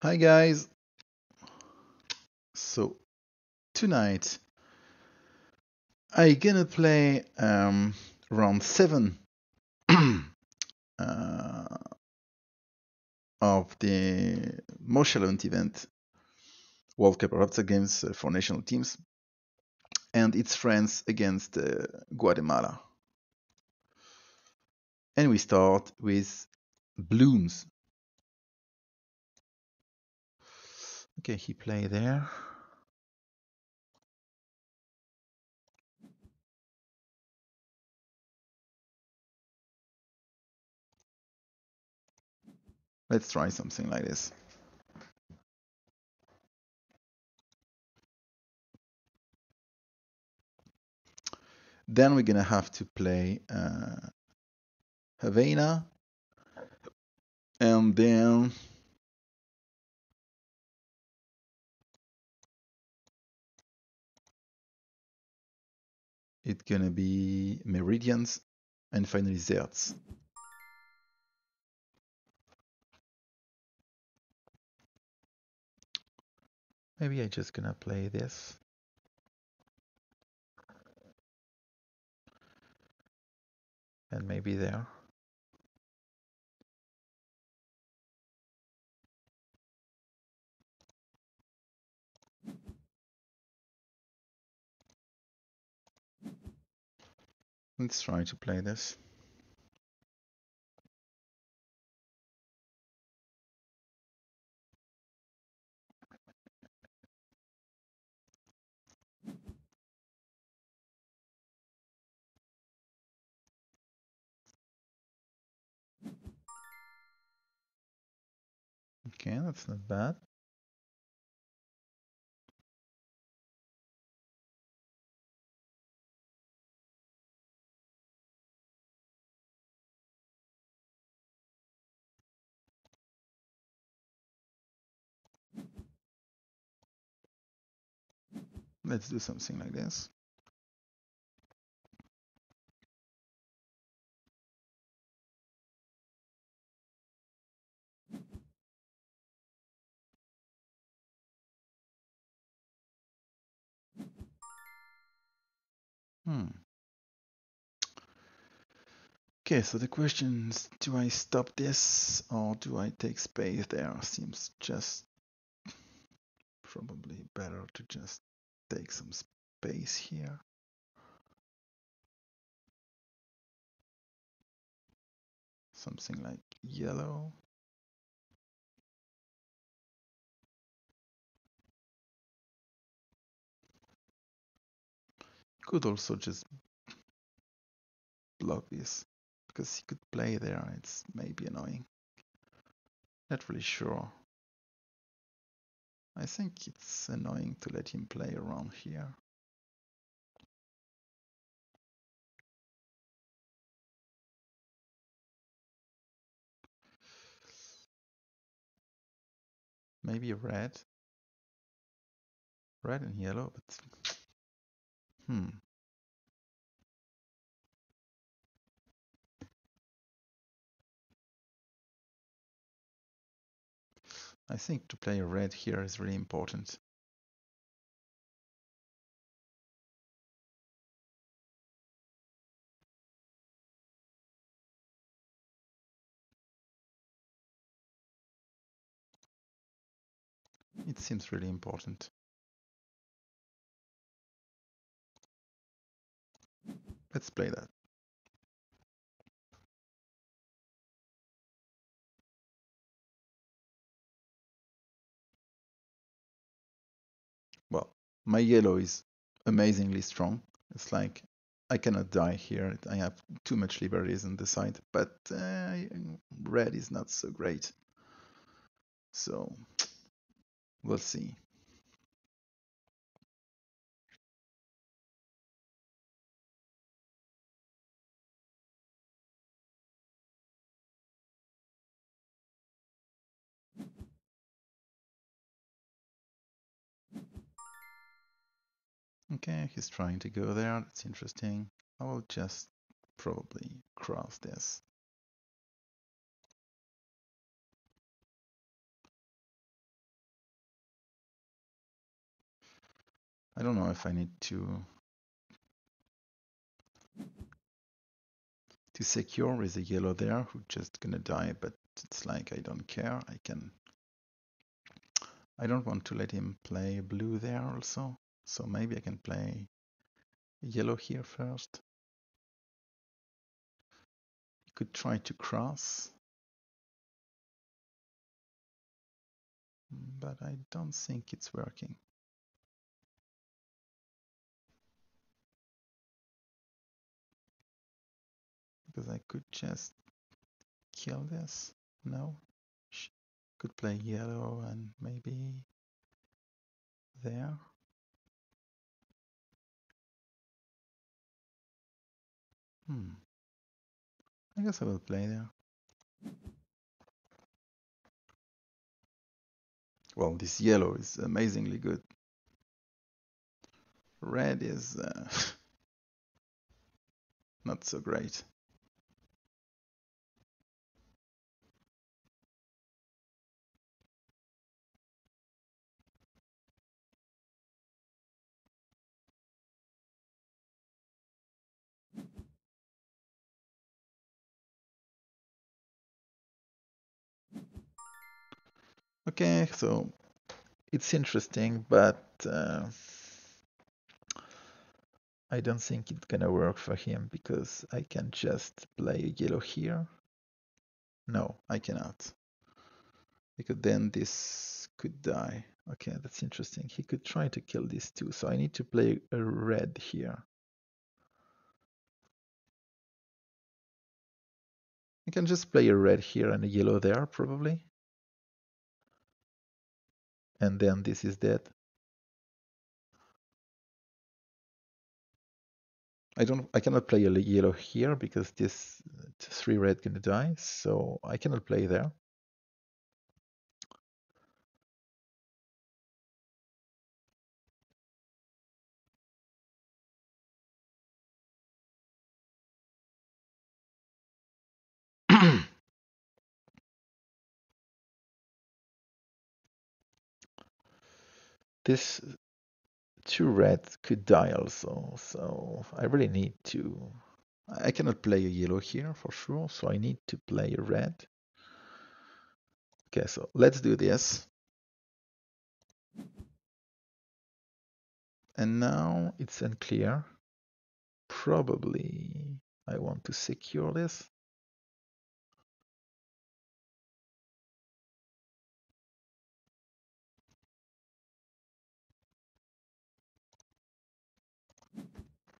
Hi guys. So tonight I gonna play um, round seven uh, of the most event, World Cup Abstract Games uh, for national teams, and its France against uh, Guatemala. And we start with Blooms. Okay, he play there. Let's try something like this. Then we're gonna have to play uh, Havannah, and then it's gonna be Meridians, and finally Zertz. Maybe I'm just gonna play this. And maybe there. Let's try to play this. Okay, that's not bad. Let's do something like this. Hmm. Okay, so the question is, do I stop this or do I take space there? Seems just probably better to just take some space here. Something like yellow. Could also just block this because he could play there. It's maybe annoying. Not really sure. I think it's annoying to let him play around here. Maybe red. Red and yellow, but hmm. I think to play red here is really important. It seems really important. Let's play that. My yellow is amazingly strong. It's like I cannot die here. I have too much liberties on the side, but uh, red is not so great. So we'll see. Okay, he's trying to go there. That's interesting. I will just probably cross this. I don't know if I need to to secure with a yellow there who's just gonna die, but it's like I don't care. I can I don't want to let him play blue there also. So maybe I can play yellow here first. He could try to cross. But I don't think it's working. Because I could just kill this. No, could play yellow and maybe there. Hmm. I guess I will play there. Well, this yellow is amazingly good. Red is uh, not so great. Okay, so it's interesting, but uh, I don't think it's gonna work for him because I can just play a yellow here. No, I cannot. Because then this could die. Okay, that's interesting. He could try to kill these two, so I need to play a red here. I can just play a red here and a yellow there, probably and then this is dead. I don't, I cannot play a yellow here because this three red can die, so I cannot play there. this two red could die also, so I really need to... I cannot play a yellow here for sure, so I need to play a red. Okay, so let's do this. And now it's unclear. Probably I want to secure this.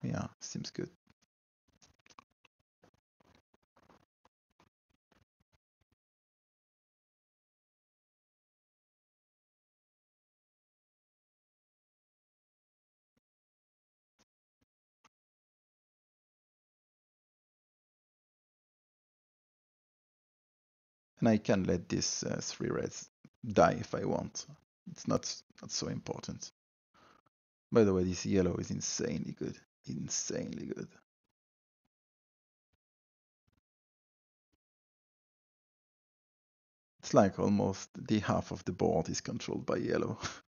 Yeah, seems good. And I can let this uh, three reds die if I want. It's not, not so important. By the way, this yellow is insanely good insanely good. It's like almost the half of the board is controlled by yellow.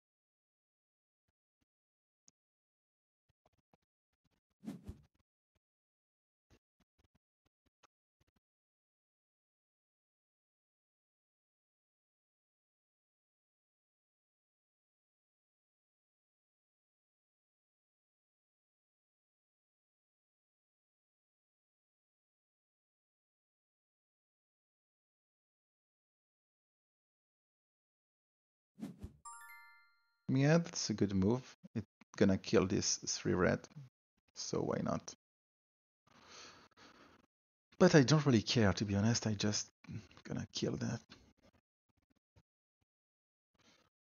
Yeah, that's a good move. It's gonna kill this 3 red, so why not? But I don't really care, to be honest. I just gonna kill that.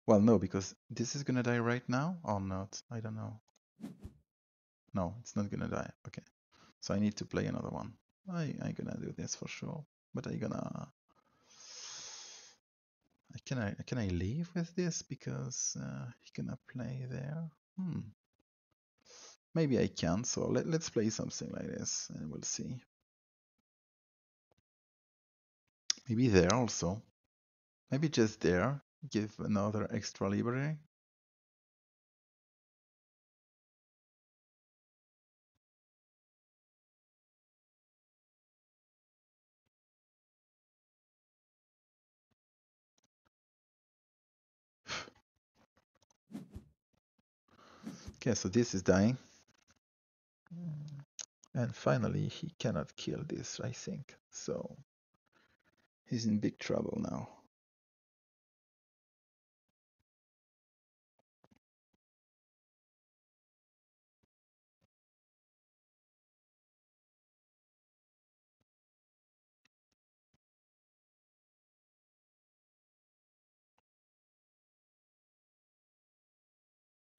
Well, no, because this is gonna die right now or not? I don't know. No, it's not gonna die. Okay, so I need to play another one. I I'm gonna do this for sure, but I'm gonna can I can I leave with this because uh, he cannot play there? Hmm. Maybe I can. So let, let's play something like this, and we'll see. Maybe there also. Maybe just there. Give another extra liberty. Okay, so this is dying. Hmm. And finally, he cannot kill this, I think. So he's in big trouble now.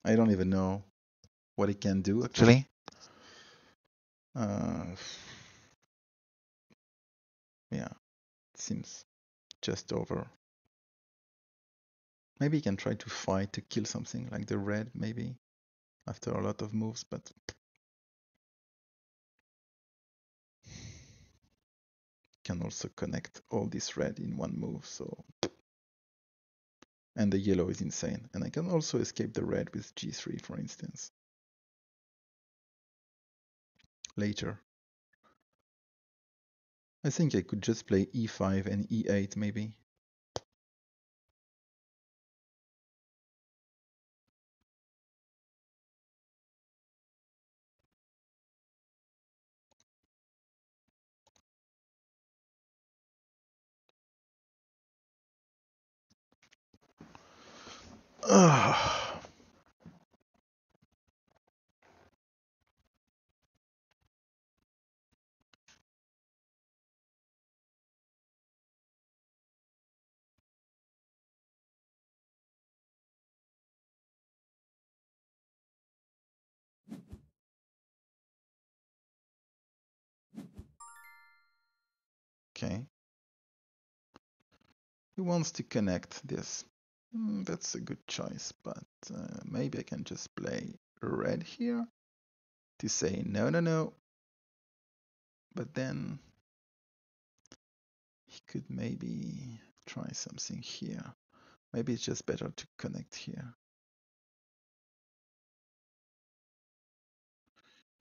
I don't even know what it can do actually. Uh, yeah, it seems just over. Maybe he can try to fight to kill something like the red, maybe, after a lot of moves, but can also connect all this red in one move, so and the yellow is insane. And I can also escape the red with g3, for instance. Later. I think I could just play e5 and e8 maybe. Ugh. He wants to connect this. Mm, that's a good choice, but uh, maybe I can just play red here to say no, no, no. But then he could maybe try something here. Maybe it's just better to connect here.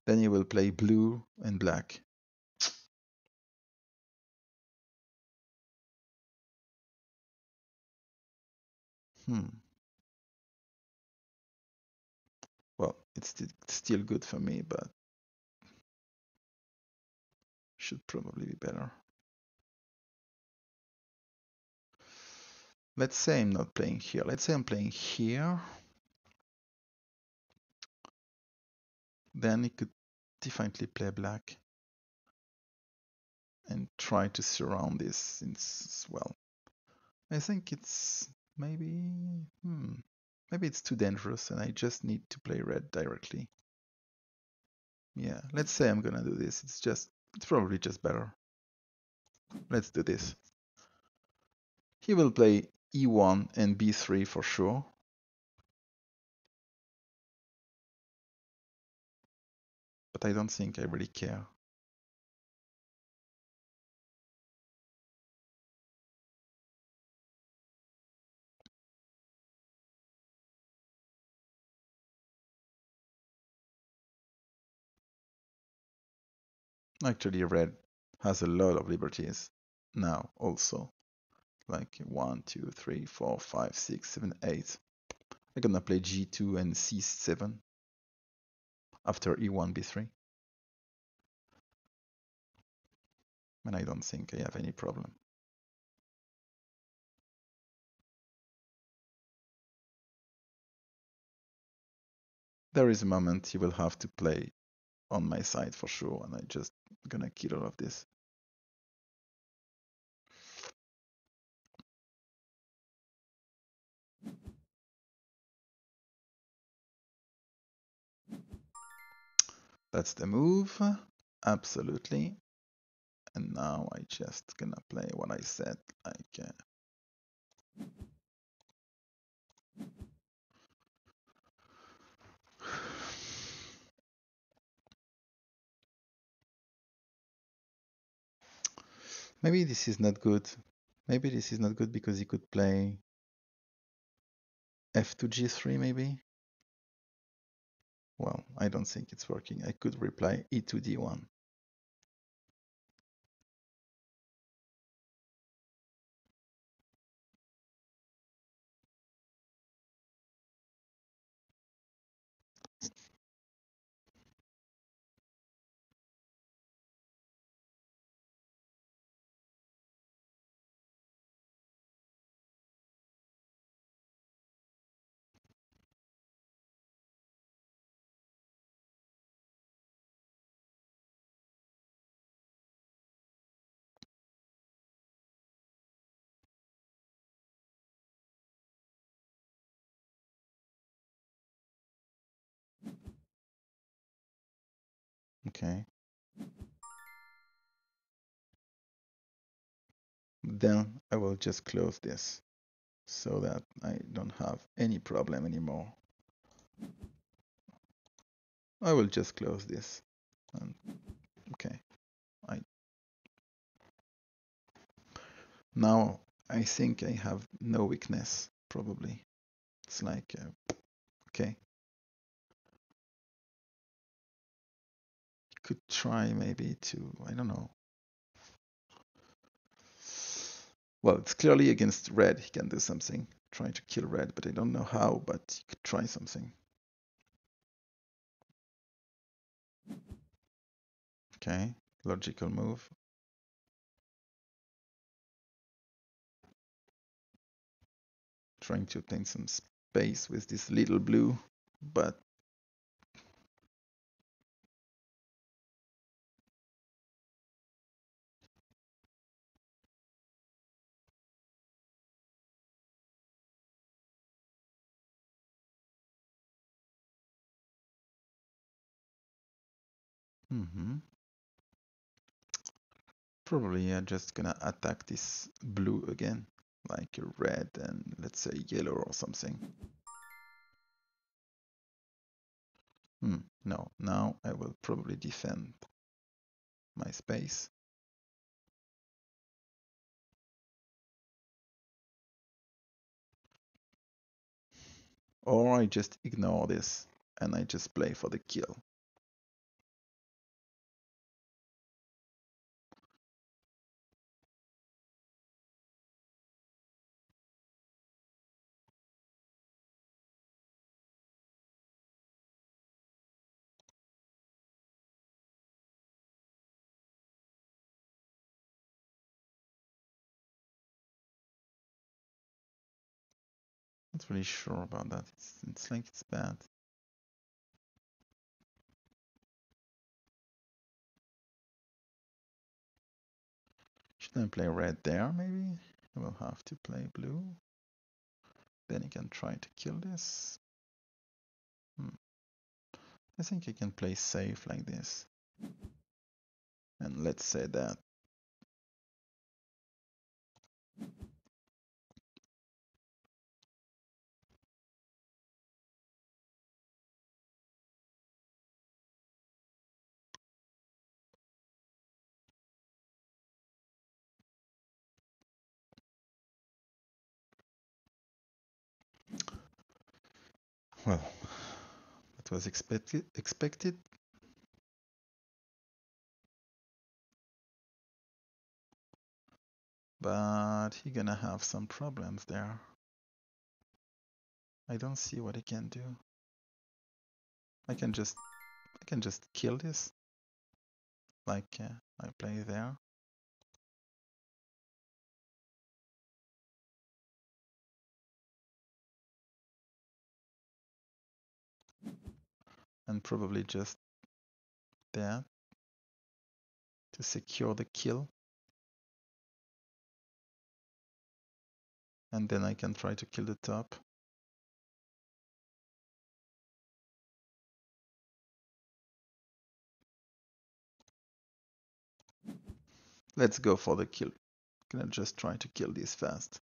Then he will play blue and black. Hmm. Well, it's still good for me, but should probably be better. Let's say I'm not playing here. Let's say I'm playing here. Then he could definitely play black and try to surround this as well. I think it's maybe, hmm, maybe it's too dangerous and I just need to play red directly. Yeah, let's say I'm gonna do this. It's just, it's probably just better. Let's do this. He will play e1 and b3 for sure. But I don't think I really care. Actually, red has a lot of liberties now also. Like one, two, three, four, five, six, seven, eight. I'm gonna play g2 and c7 after e1, b3. And I don't think I have any problem. There is a moment you will have to play on my side for sure, and I'm just gonna kill all of this. That's the move, absolutely. And now I just gonna play what I said, like uh, Maybe this is not good. Maybe this is not good because he could play f2 g3 maybe. Well, I don't think it's working. I could reply e2 d1. Okay. Then I will just close this so that I don't have any problem anymore. I will just close this and okay I now I think I have no weakness probably it's like uh, okay could try maybe to I don't know. Well it's clearly against red. He can do something trying to kill red but I don't know how but he could try something. Okay, logical move. Trying to obtain some space with this little blue, but mm -hmm. Probably I'm just gonna attack this blue again, like red and let's say yellow or something. Hmm, no, now I will probably defend my space. Or I just ignore this and I just play for the kill. Not really sure about that. It's, it's like it's bad. Should I play red there, maybe? I will have to play blue. Then he can try to kill this. Hmm. I think I can play safe like this. And let's say that Well, that was expected. Expected. But he gonna have some problems there. I don't see what he can do. I can just, I can just kill this. Like uh, I play there. And probably just there to secure the kill. And then I can try to kill the top. Let's go for the kill. Gonna just try to kill this fast.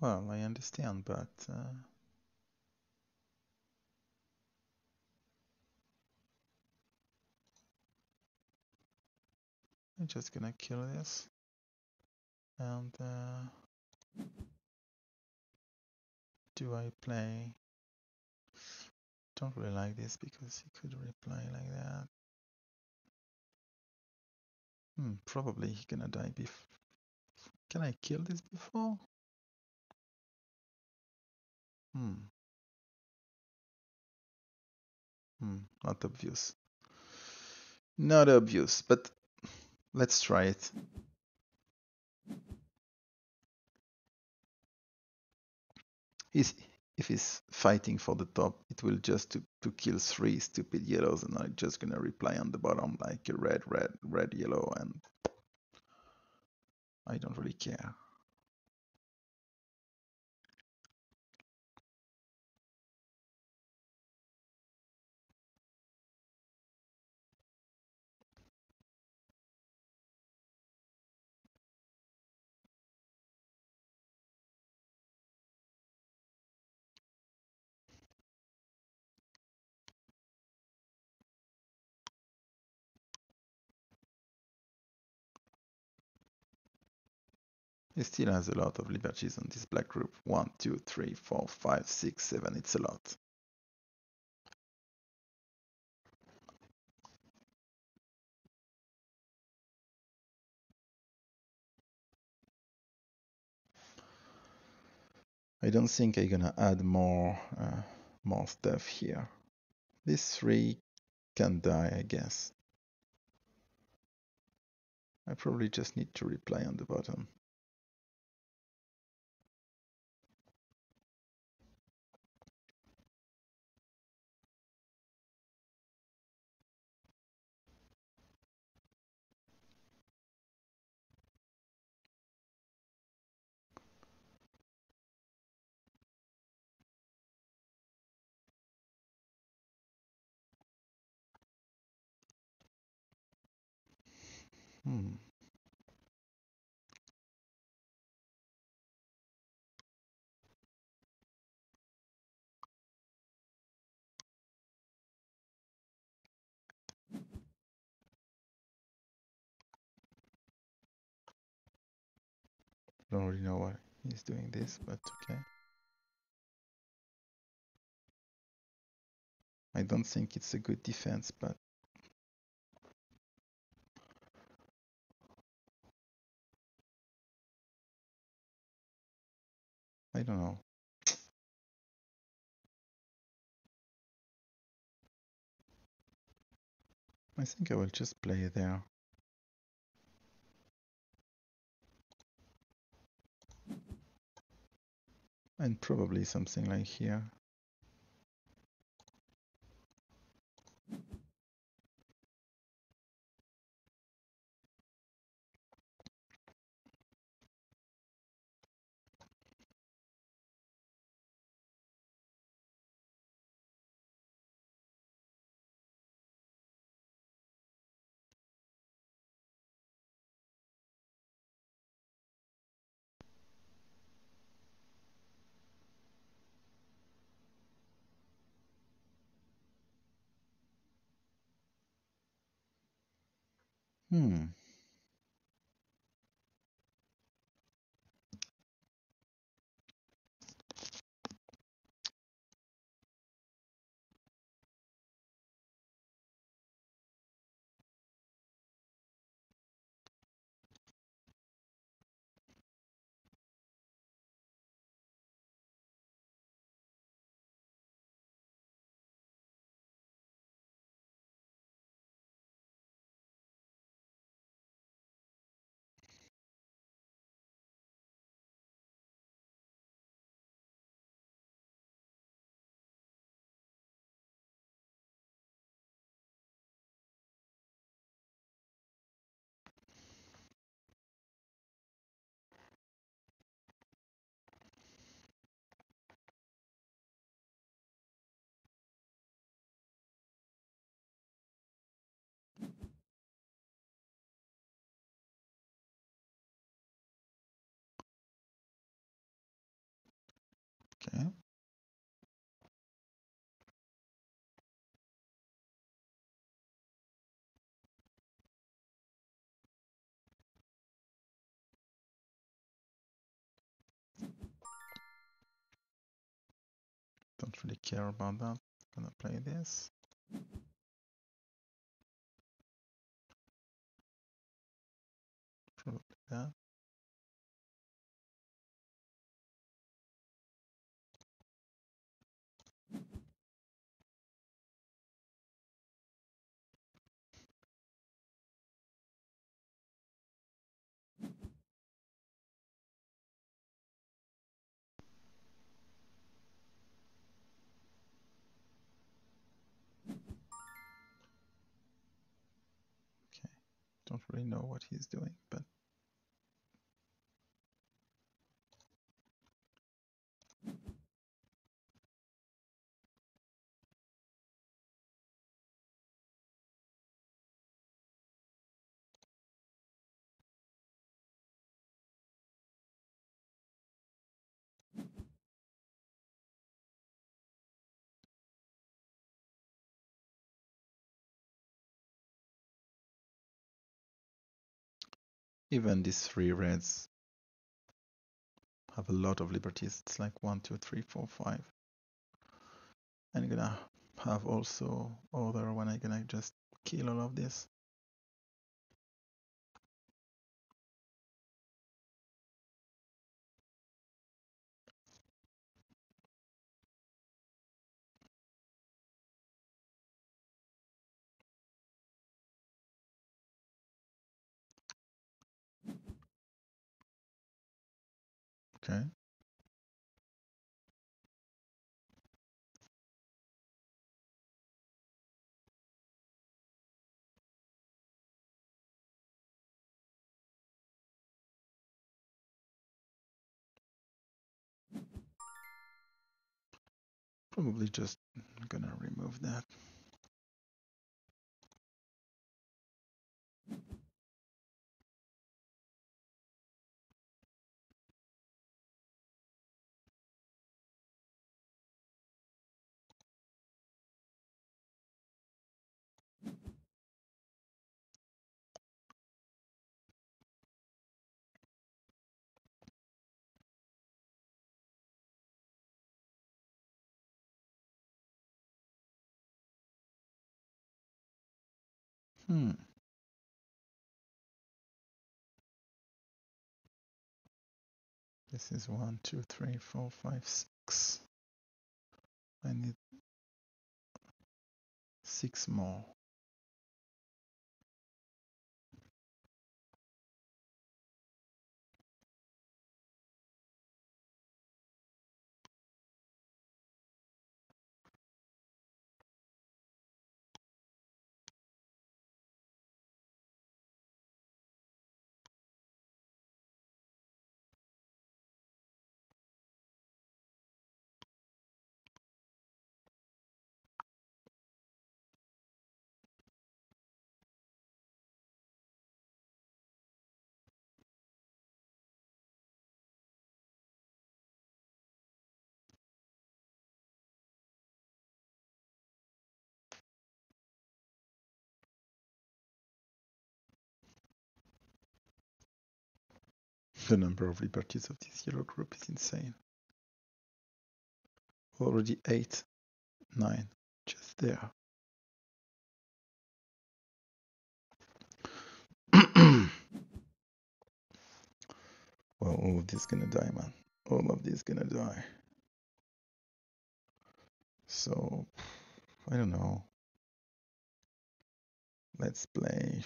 Well, I understand, but uh, I'm just gonna kill this. And uh, do I play? Don't really like this because he could reply like that. Hmm, probably he gonna die before can I kill this before Hmm. Hmm. Not obvious. Not obvious, but let's try it. He's if he's fighting for the top, it will just to, to kill three stupid yellows and I'm just gonna reply on the bottom like a red, red, red, yellow and I don't really care. He still has a lot of liberties on this black group. One, two, three, four, five, six, seven. It's a lot. I don't think I'm gonna add more uh, more stuff here. These three can die, I guess. I probably just need to reply on the bottom. Hmm. Don't really know why he's doing this, but okay. I don't think it's a good defense, but I don't know. I think I will just play there. And probably something like here. Hmm. Don't really care about that. I'm Gonna play this. Probably that. Don't really know what he's doing, but even these three reds have a lot of liberties. It's like one, two, three, four, five. And I'm gonna have also other when I'm gonna just kill all of this. Okay. Probably just gonna remove that. Hmm. This is one, two, three, four, five, six. I need six more. The number of liberties of this yellow group is insane. Already eight, nine, just there. well, all of this gonna die, man. All of this gonna die. So, I don't know. Let's play.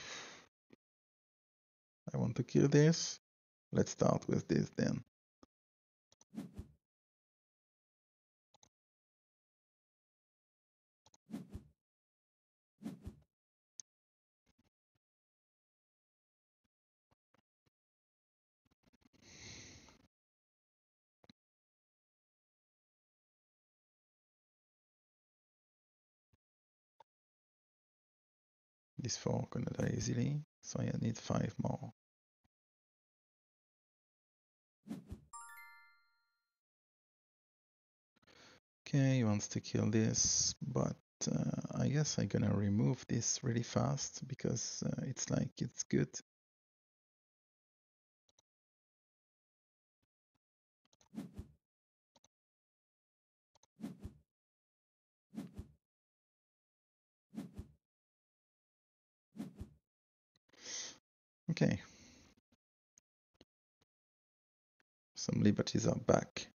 I want to kill this. Let's start with this then. This four gonna die easily, so I need five more. Okay, he wants to kill this, but uh, I guess I'm gonna remove this really fast because uh, it's like it's good. Okay. Some liberties are back.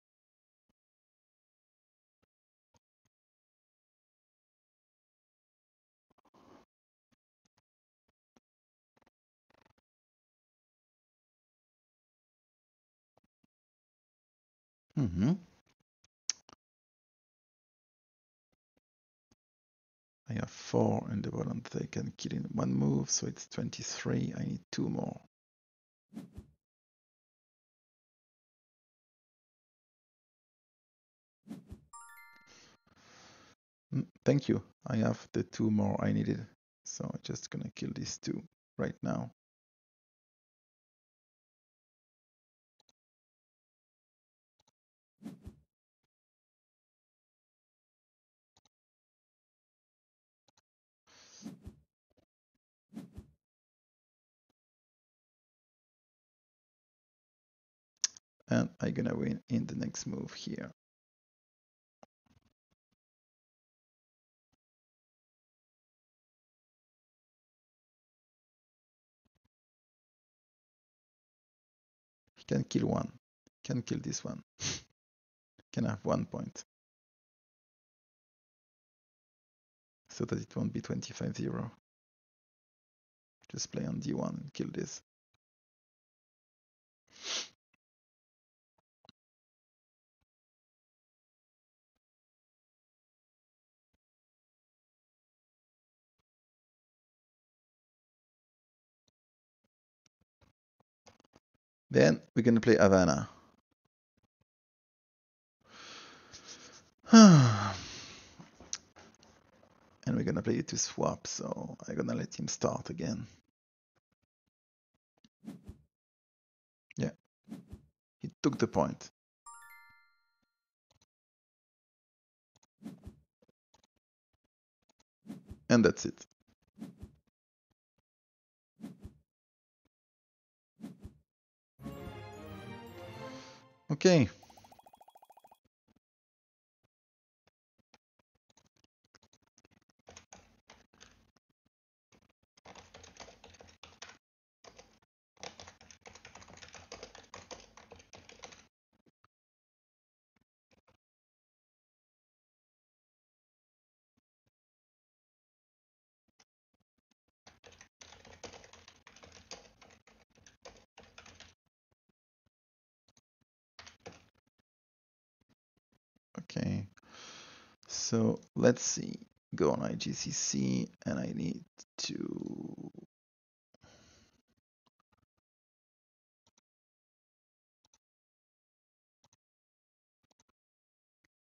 Mm-hmm. I have four and the volante I can kill in one move, so it's 23. I need two more. Mm, thank you. I have the two more I needed. So I'm just gonna kill these two right now. And I'm gonna win in the next move here. can kill one, can kill this one, can have one point. So that it won't be 25-0. Just play on d1 and kill this. Then we're going to play Havannah. and we're going to play it to swap, so I'm going to let him start again. Yeah, he took the point. And that's it. Okay. Okay, so let's see. Go on IGCC and I need to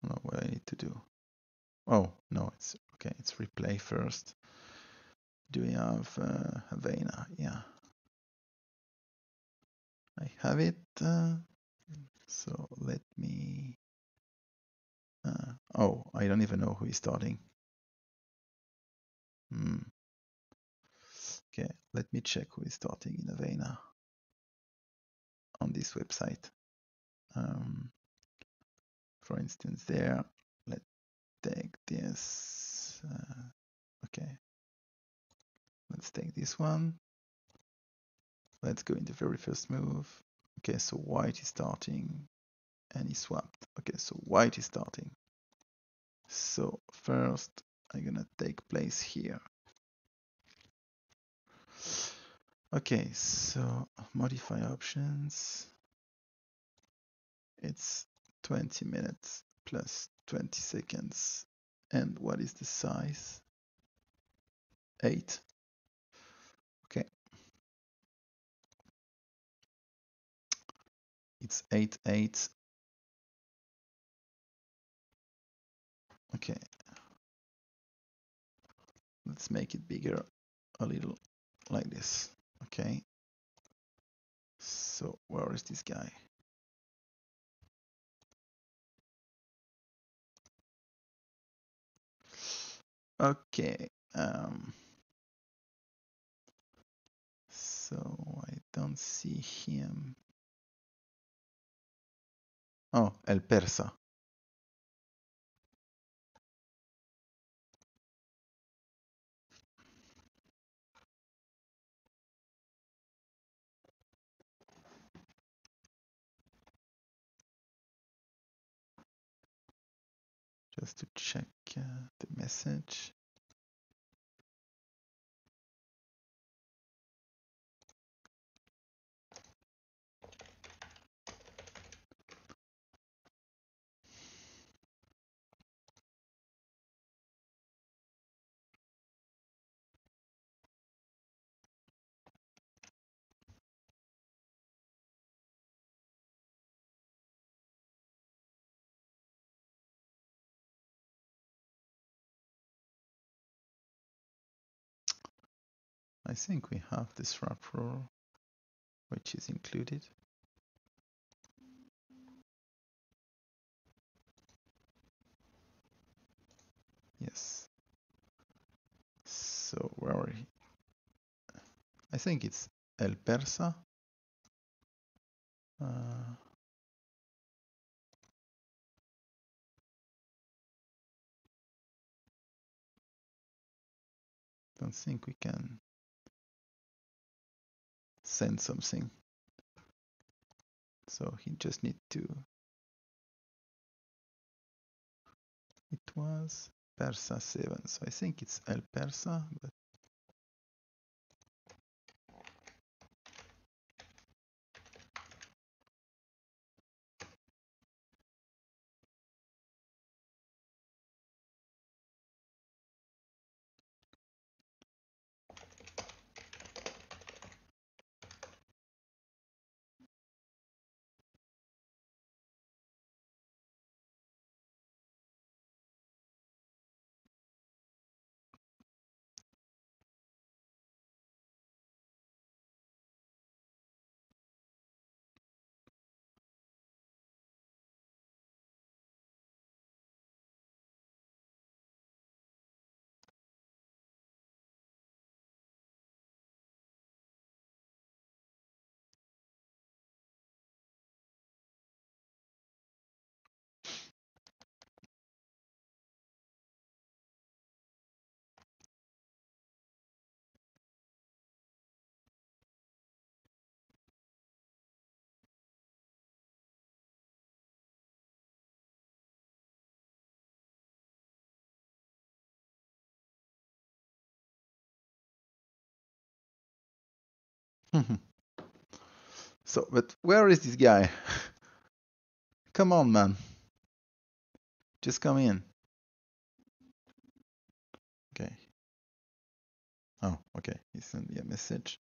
know what I need to do. Oh, no, it's okay. It's replay first. Do we have uh, Havannah? Yeah. I have it. Uh, so let me uh, oh, I don't even know who is starting. Hmm. Okay, let me check who is starting in Havannah on this website. Um, for instance, there, let's take this. Uh, okay, let's take this one. Let's go in the very first move. Okay, so white is starting and he swapped. Okay, so white is starting. So first I'm gonna take place here. Okay, so modify options. It's 20 minutes plus 20 seconds. And what is the size? 8. Okay. It's 8, 8 Okay. Let's make it bigger a little like this. Okay. So where is this guy? Okay. Um, so I don't see him. Oh, El Persa. Just to check uh, the message. I think we have this wrap rule, which is included. Yes. So where are we? I think it's El Persa. Uh, don't think we can send something. So he just need to. It was Persa 7. So I think it's El Persa, but so, but where is this guy? come on, man. Just come in. Okay. Oh, okay. He sent me a message.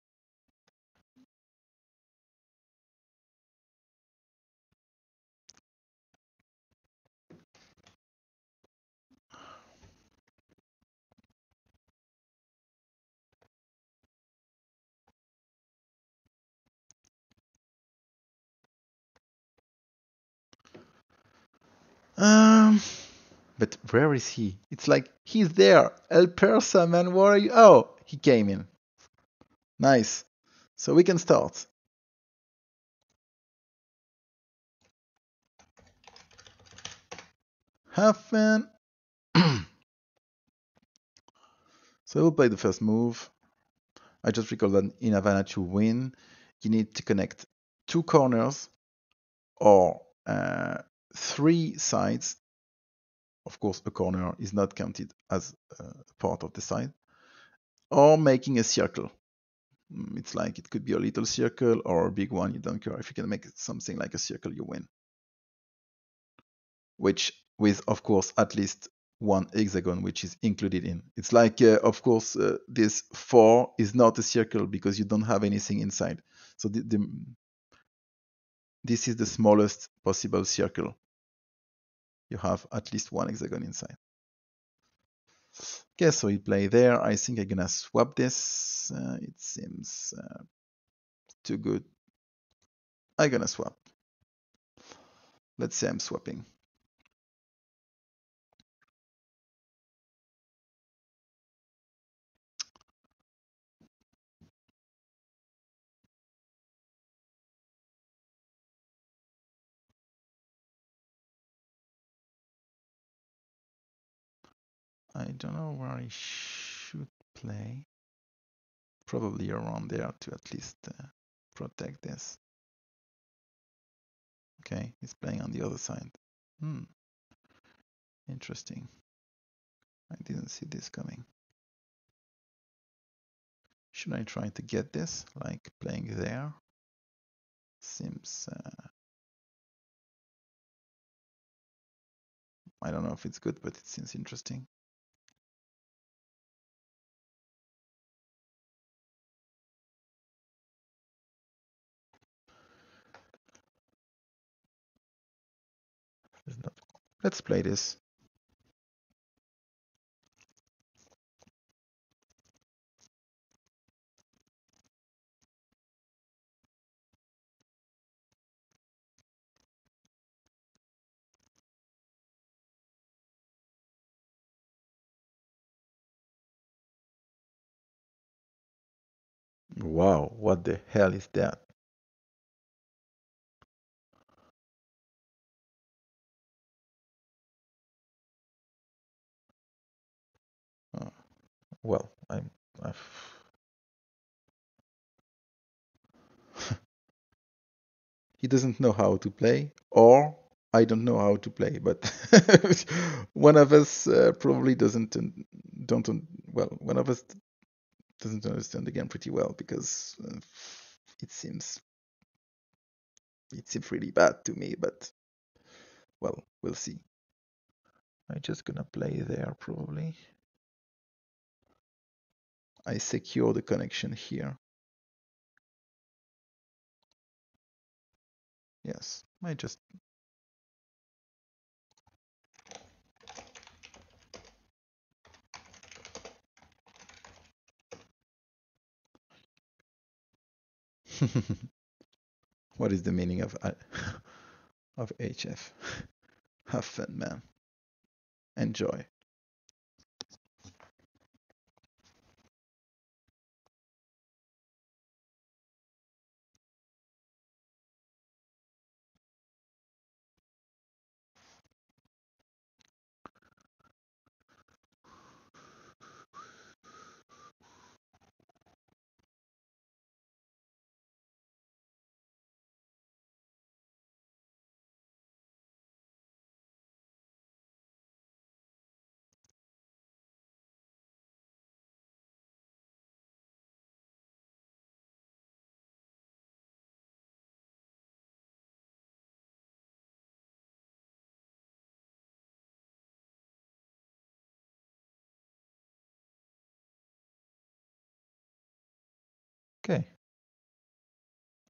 Um, but where is he? It's like he's there. El Persa, man, where are you? Oh, he came in. Nice. So we can start. Have fun. so we'll play the first move. I just recall that in Havannah to win, you need to connect two corners or uh, three sides. Of course, a corner is not counted as uh, part of the side. Or making a circle. It's like it could be a little circle or a big one. You don't care. If you can make something like a circle, you win. Which with, of course, at least one hexagon, which is included in. It's like, uh, of course, uh, this four is not a circle because you don't have anything inside. So the, the, this is the smallest possible circle. You have at least one hexagon inside. Okay, so we play there. I think I'm gonna swap this. Uh, it seems uh, too good. I'm gonna swap. Let's say I'm swapping. Don't know where I should play. Probably around there to at least uh, protect this. Okay, he's playing on the other side. Hmm. Interesting. I didn't see this coming. Should I try to get this, like playing there? Seems... Uh, I don't know if it's good, but it seems interesting. Let's play this. Wow, what the hell is that? Well, I'm he doesn't know how to play, or I don't know how to play. But one of us uh, probably doesn't don't well. One of us doesn't understand the game pretty well because uh, it seems it seems really bad to me. But well, we'll see. I'm just gonna play there probably. I secure the connection here. Yes, I just what is the meaning of uh, of HF? Have fun, man. Enjoy.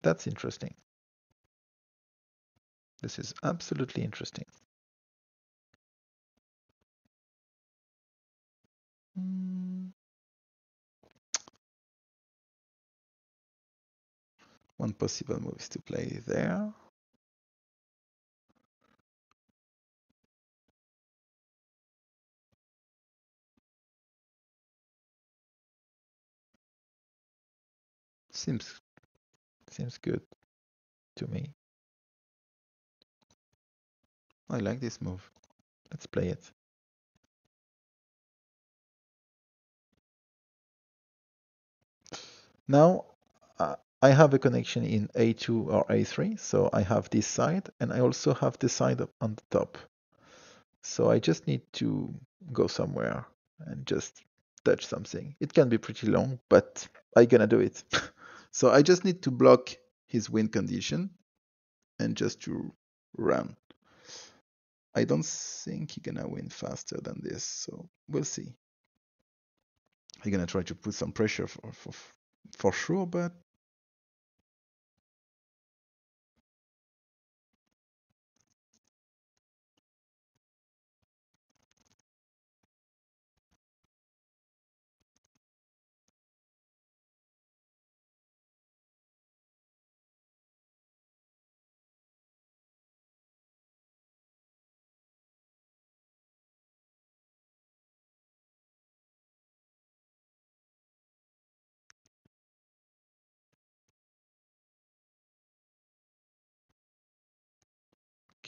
That's interesting. This is absolutely interesting. Mm. One possible move is to play there. Seems seems good to me. I like this move. Let's play it. Now uh, I have a connection in A2 or A3, so I have this side and I also have the side on the top. So I just need to go somewhere and just touch something. It can be pretty long, but I'm gonna do it. so I just need to block his win condition and just to run. I don't think he's gonna win faster than this, so we'll see. I'm gonna try to put some pressure for for, for sure, but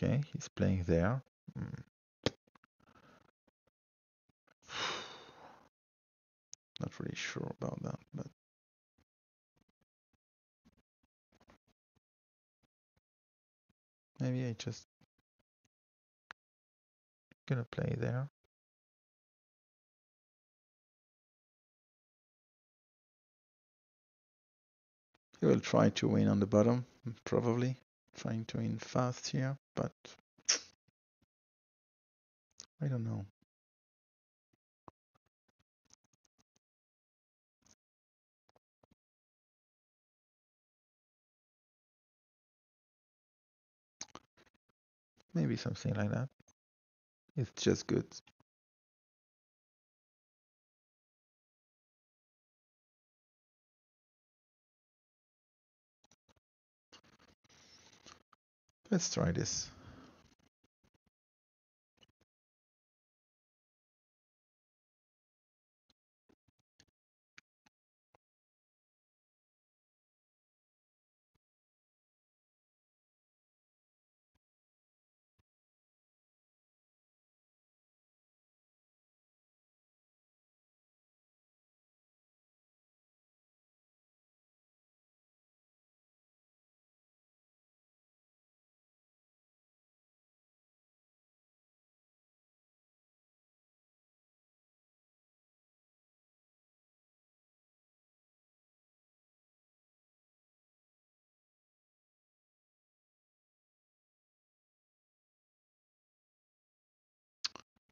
Okay, he's playing there. Mm. Not really sure about that, but maybe I just gonna play there. He will try to win on the bottom, probably trying to win fast here, but I don't know. Maybe something like that. It's just good. Let's try this.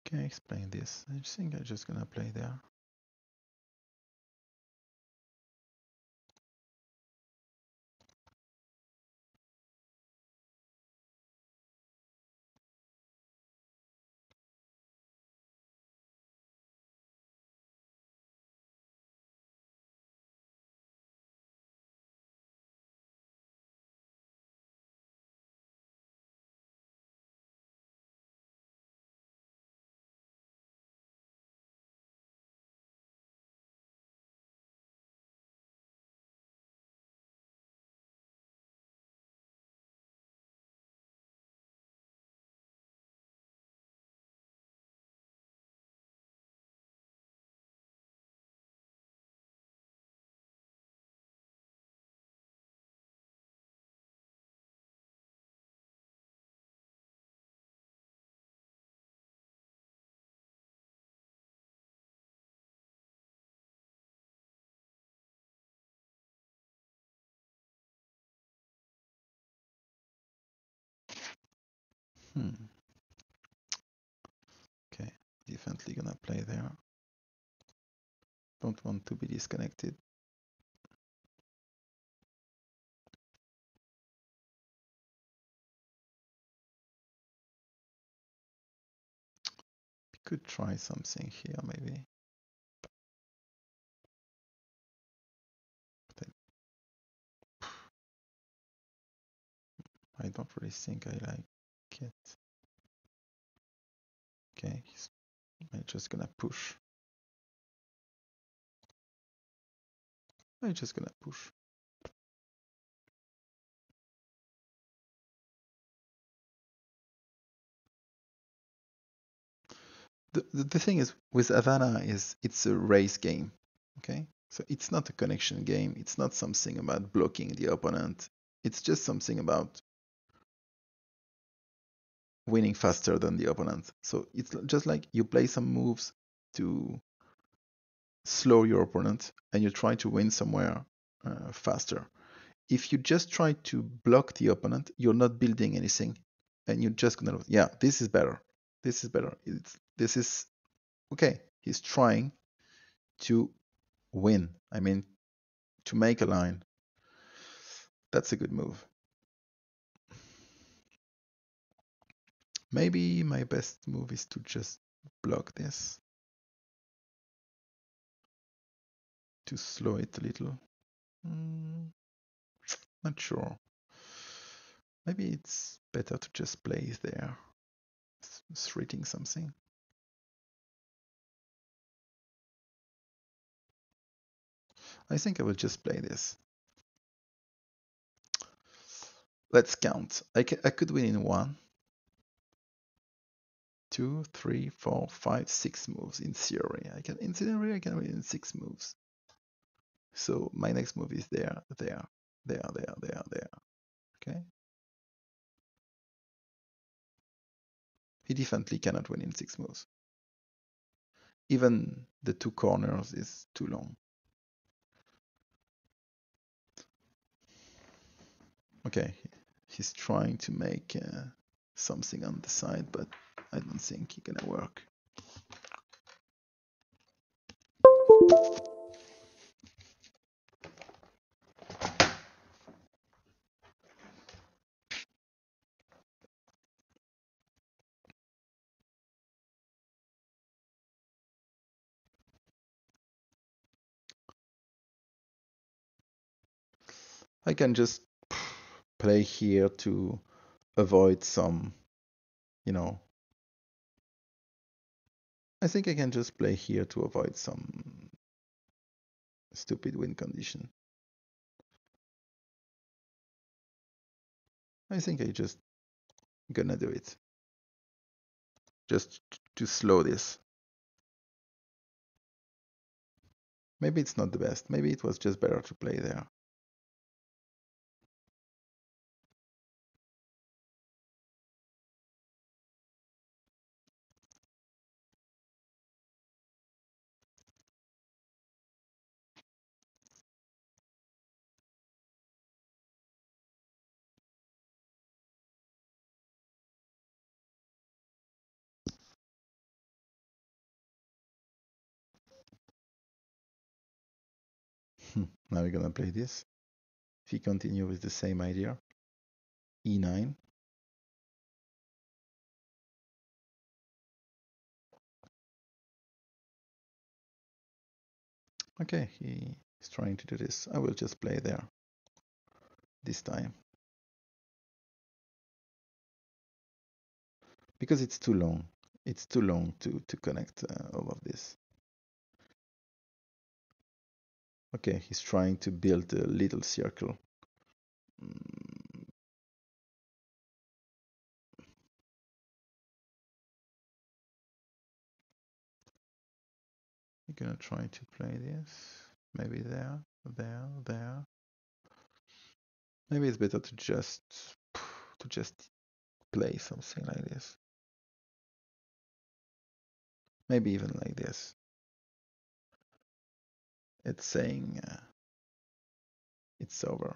Can I explain this? I think I'm just gonna play there. Hmm. Okay, definitely gonna play there. Don't want to be disconnected. We could try something here maybe. I don't really think I like Okay, I'm just gonna push. I'm just gonna push. The, the, the thing is with Havannah is it's a race game. Okay, so it's not a connection game. It's not something about blocking the opponent. It's just something about winning faster than the opponent. So it's just like you play some moves to slow your opponent and you try to win somewhere uh, faster. If you just try to block the opponent, you're not building anything and you're just gonna, yeah, this is better. This is better. It's, this is okay. He's trying to win. I mean, to make a line. That's a good move. Maybe my best move is to just block this. To slow it a little. Mm, not sure. Maybe it's better to just play there. Threatening something. I think I will just play this. Let's count. I, I could win in one two, three, four, five, six moves in theory. I can in theory I can win in six moves. So my next move is there, there, there, there, there, there. Okay. He definitely cannot win in six moves. Even the two corners is too long. Okay, he's trying to make uh, something on the side, but I don't think it's gonna work. I can just play here to avoid some, you know, I think I can just play here to avoid some stupid win condition. I think I just gonna do it. Just to slow this. Maybe it's not the best. Maybe it was just better to play there. Now we're gonna play this. If we continue with the same idea, e9. Okay, he is trying to do this. I will just play there this time. Because it's too long. It's too long to, to connect uh, all of this. Okay, he's trying to build a little circle. Mm. I'm gonna try to play this. Maybe there, there, there. Maybe it's better to just to just play something like this. Maybe even like this. It's saying uh, it's over.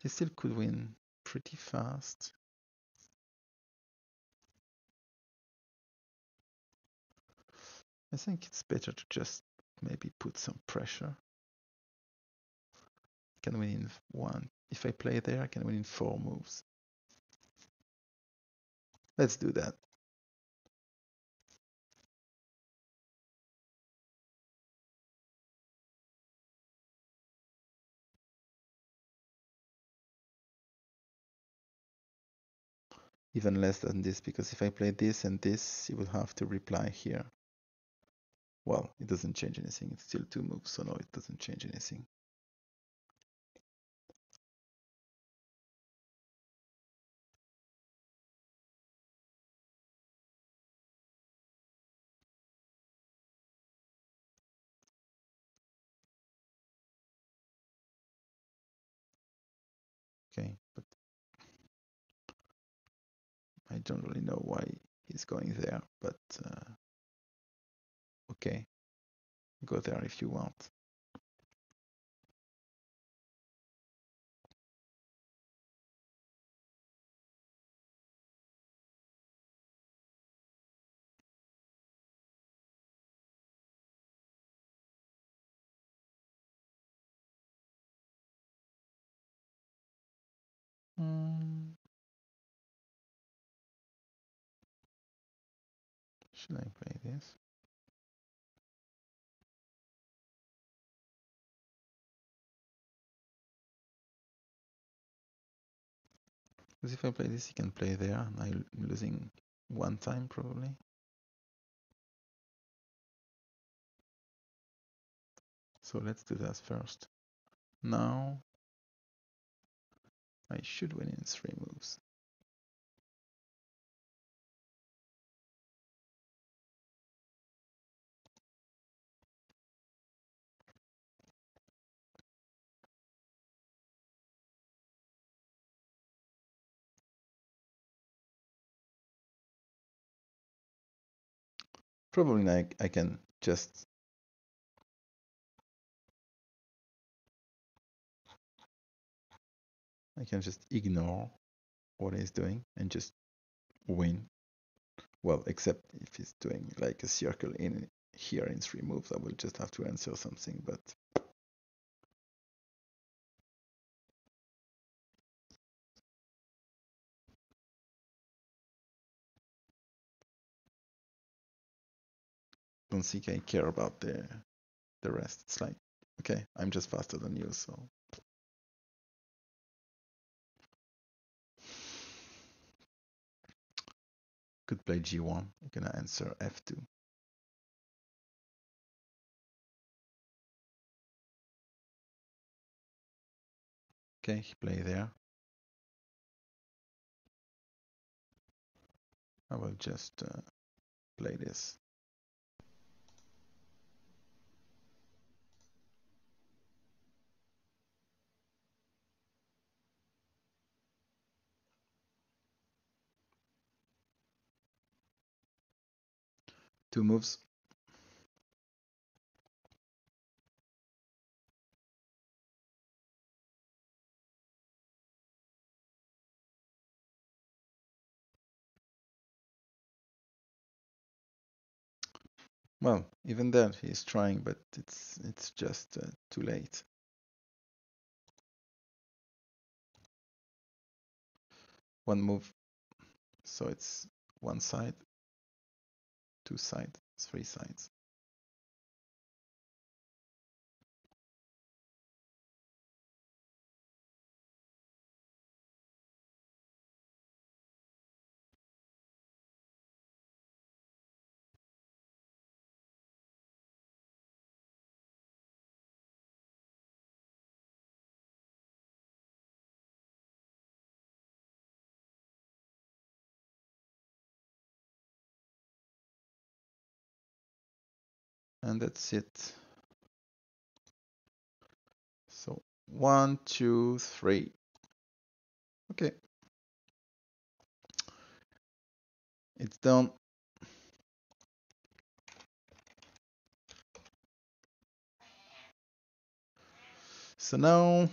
He still could win pretty fast. I think it's better to just maybe put some pressure. Can win in one. If I play there, I can win in four moves. Let's do that. Even less than this because if I play this and this, you will have to reply here. Well, it doesn't change anything. It's still two moves, so no, it doesn't change anything. Don't really know why he's going there, but uh, okay, go there if you want. Should I play this? Because if I play this, he can play there, and I'm losing one time probably. So let's do that first. Now I should win in three moves. Probably like I can just I can just ignore what he's doing and just win. Well, except if he's doing like a circle in here in three moves, I will just have to answer something, but don't think I care about the the rest. It's like, okay, I'm just faster than you, so could play g1. You're gonna answer f2. Okay, play there. I will just uh, play this. Two moves. Well, even then he's trying, but it's it's just uh, too late. One move, so it's one side, two sides, three sides. And that's it. So one, two, three. Okay. It's done. So now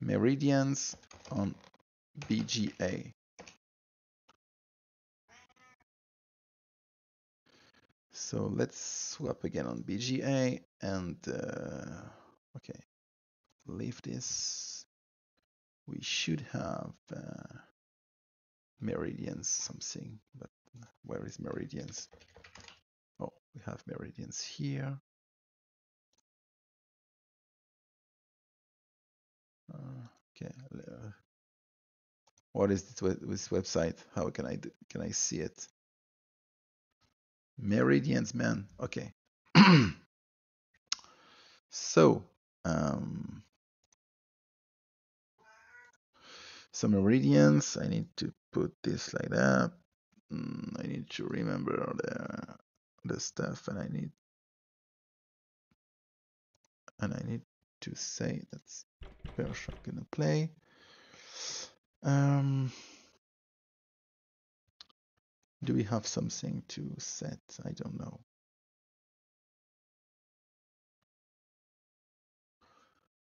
meridians on BGA. So let's swap again on BGA and uh, okay, leave this. We should have uh, meridians something, but where is meridians? Oh, we have meridians here. Uh, okay. Uh, what is this, this website? How can I do, can I see it? Meridians, man. Okay. so, um, some meridians. I need to put this like that. Mm, I need to remember the the stuff, and I need and I need to say that's Persia gonna play. Um, do we have something to set? I don't know.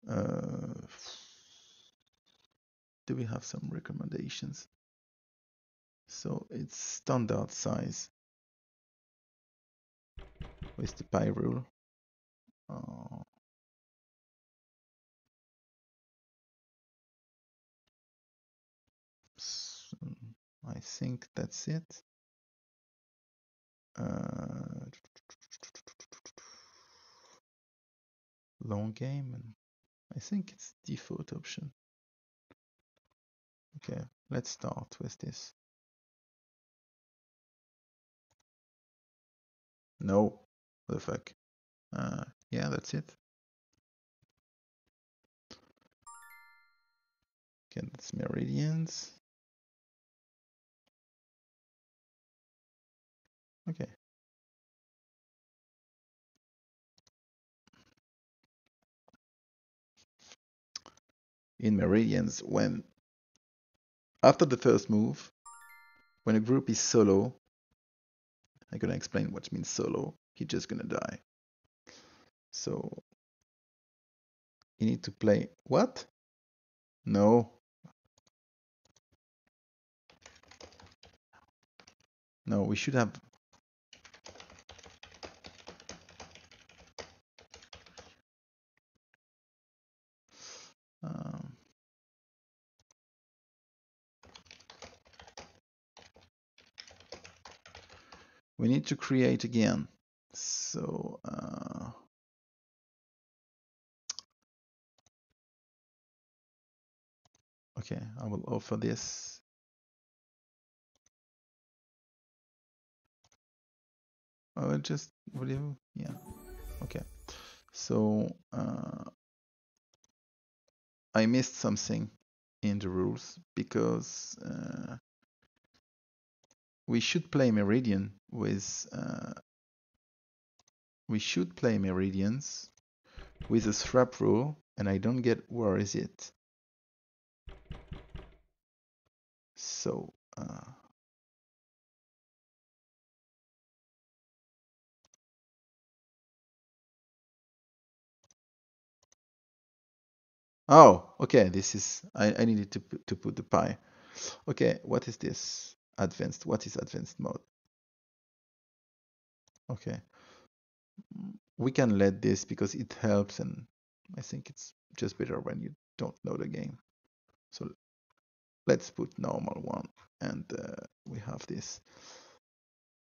Uh, do we have some recommendations? So it's standard size with the pie rule. Uh, I think that's it. Uh, long game and I think it's default option. Okay, let's start with this. No, what the fuck? Uh, yeah, that's it. Okay, that's meridians. Okay. In meridians, when after the first move, when a group is solo, I'm gonna explain what means solo. He's just gonna die. So you need to play what? No. No, we should have Um, we need to create again. So uh, okay, I will offer this. I will just will you yeah okay. So uh, I missed something in the rules because uh, we should play Meridian with uh, we should play Meridians with a Thrap rule and I don't get where is it. So uh, Oh, okay. This is I, I needed to to put the pie. Okay, what is this? advanced. What is advanced mode? Okay. We can let this because it helps and I think it's just better when you don't know the game. So let's put normal one and uh, we have this.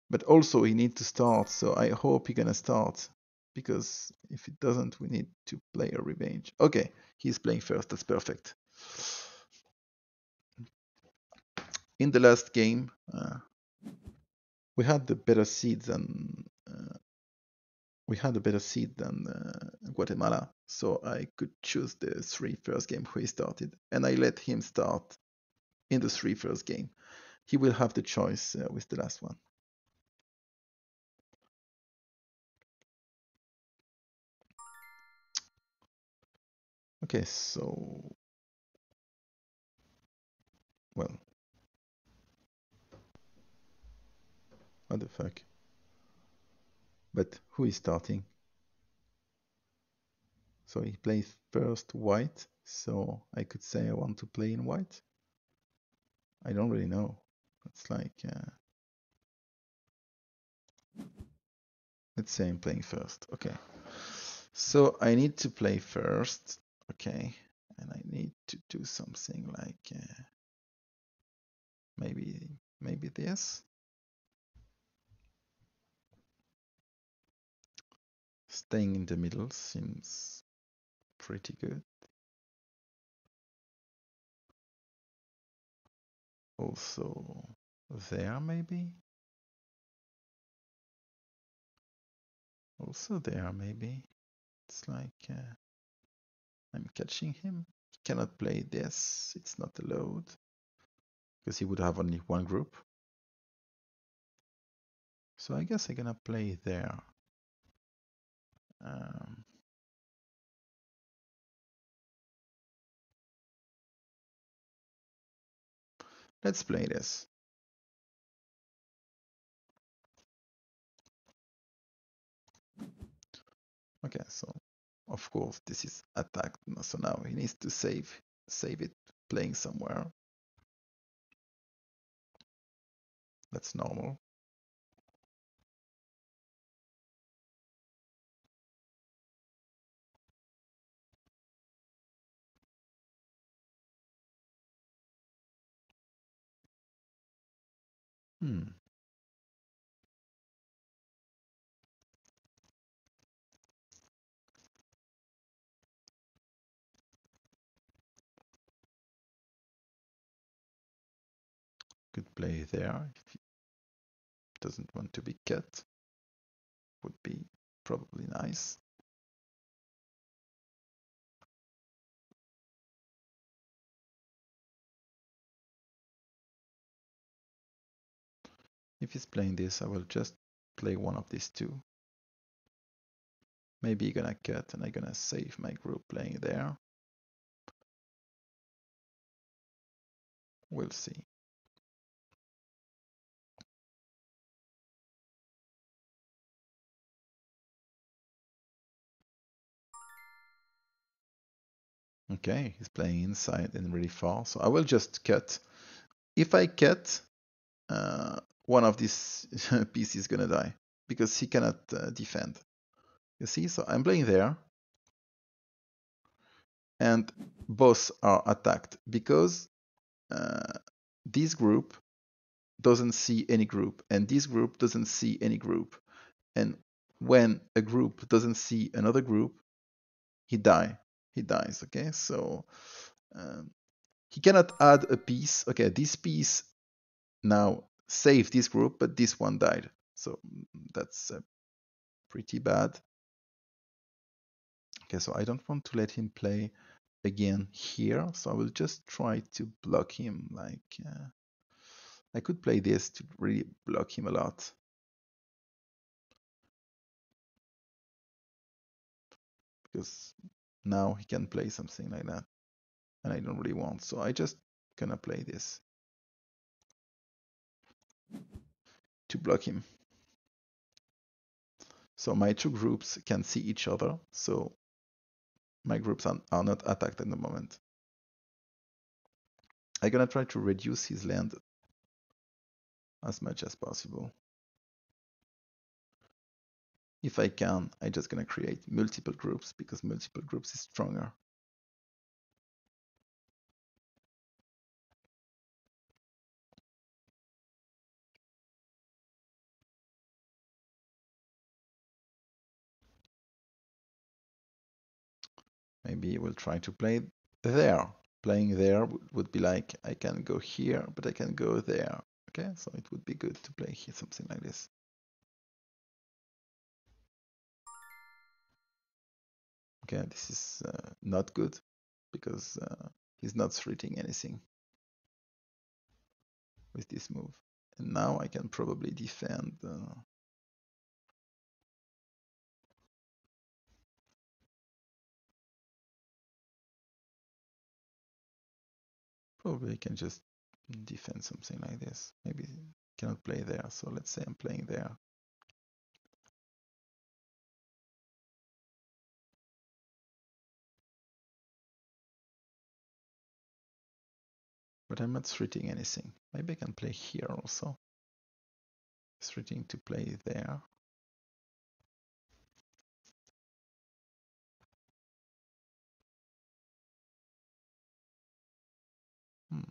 But also he need to start, so I hope he's gonna start because if it doesn't, we need to play a revenge. Okay, he's playing first, that's perfect. In the last game, uh, we had the better seed than uh, we had a better seed than uh, Guatemala, so I could choose the three first game he started, and I let him start in the three first game. He will have the choice uh, with the last one. Okay, so well, what the fuck? But who is starting? So he plays first white, so I could say I want to play in white. I don't really know. It's like, uh, let's say I'm playing first. Okay. So I need to play first. Okay. And I need to do something like uh, maybe maybe this. Staying in the middle seems pretty good. Also there maybe? Also there maybe? It's like uh, I'm catching him. He cannot play this, it's not allowed. Because he would have only one group. So I guess I'm gonna play there. Um, let's play this. Okay, so of course this is attacked. So now he needs to save save it playing somewhere. That's normal. Hmm. Play there if he doesn't want to be cut. Would be probably nice. If he's playing this, I will just play one of these two. Maybe you're gonna cut and I'm gonna save my group playing there. We'll see. Okay, he's playing inside and really far, so I will just cut. If I cut, uh, one of these pieces is gonna die because he cannot uh, defend. You see, so I'm playing there, and both are attacked because uh, this group doesn't see any group, and this group doesn't see any group. And when a group doesn't see another group, he die. He dies. Okay, so um, he cannot add a piece. Okay, this piece now saved this group, but this one died. So that's uh, pretty bad. Okay, so I don't want to let him play again here, so I will just try to block him like... Uh, I could play this to really block him a lot. Because now he can play something like that. And I don't really want, so I just gonna play this. To block him. So my two groups can see each other, so my groups are, are not attacked at the moment. I'm gonna try to reduce his land as much as possible. If I can, I'm just gonna create multiple groups because multiple groups is stronger. Maybe we'll try to play there. Playing there would be like, I can go here, but I can go there. Okay, so it would be good to play here something like this. Okay, this is uh, not good because uh, he's not threatening anything with this move. And now I can probably defend. Uh, probably can just defend something like this. Maybe cannot play there, so let's say I'm playing there. But I'm not threatening anything. Maybe I can play here also. Threatening to play there. Hmm.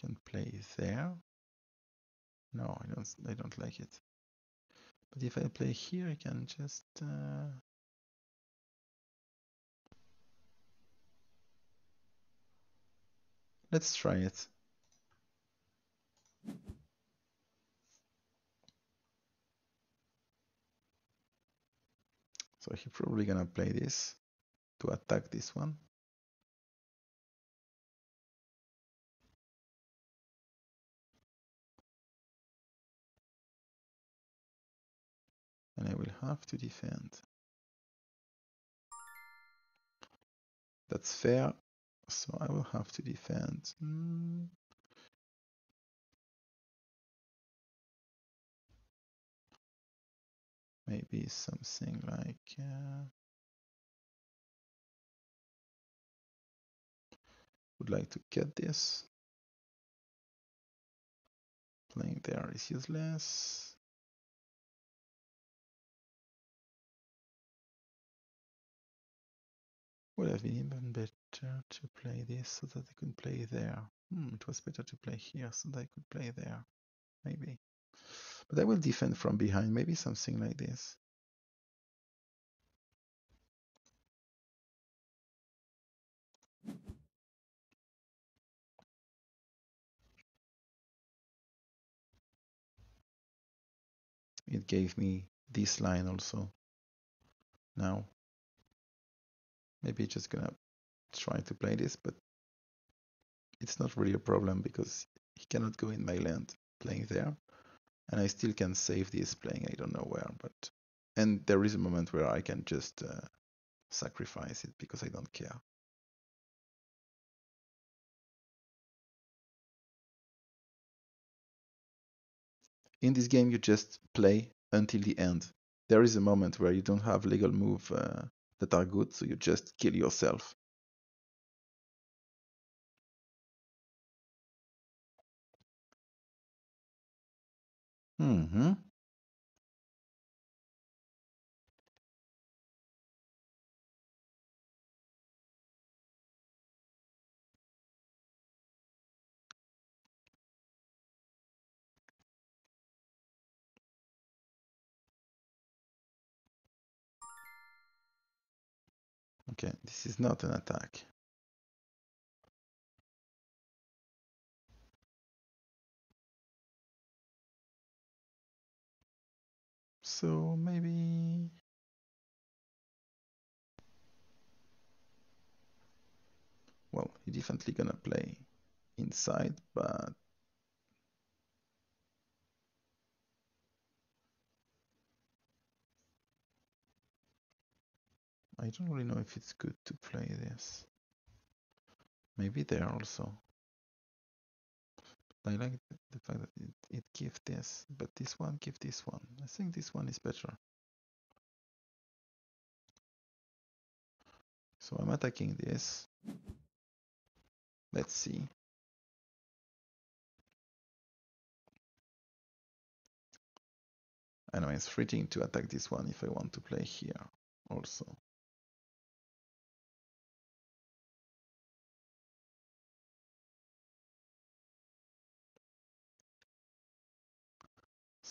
Can play there. No, I don't. I don't like it. But if I play here, I can just. Uh... Let's try it. So he's probably gonna play this to attack this one. And I will have to defend. That's fair, so I will have to defend. Mm. Maybe something like uh, would like to get this. Playing there is useless. Would have been even better to play this so that I could play there. Hmm, it was better to play here so I could play there. Maybe. But I will defend from behind, maybe something like this. It gave me this line also. Now, maybe just gonna try to play this, but it's not really a problem because he cannot go in my land playing there. And I still can save this playing I don't know where but and there is a moment where I can just uh, sacrifice it because I don't care. In this game you just play until the end. There is a moment where you don't have legal move uh, that are good so you just kill yourself Mm-hmm. Okay, this is not an attack. So maybe well, he definitely gonna play inside, but I don't really know if it's good to play this. Maybe there also. I like the fact that it, it gives this, but this one gives this one. I think this one is better. So I'm attacking this. Let's see. And I'm free to attack this one if I want to play here also.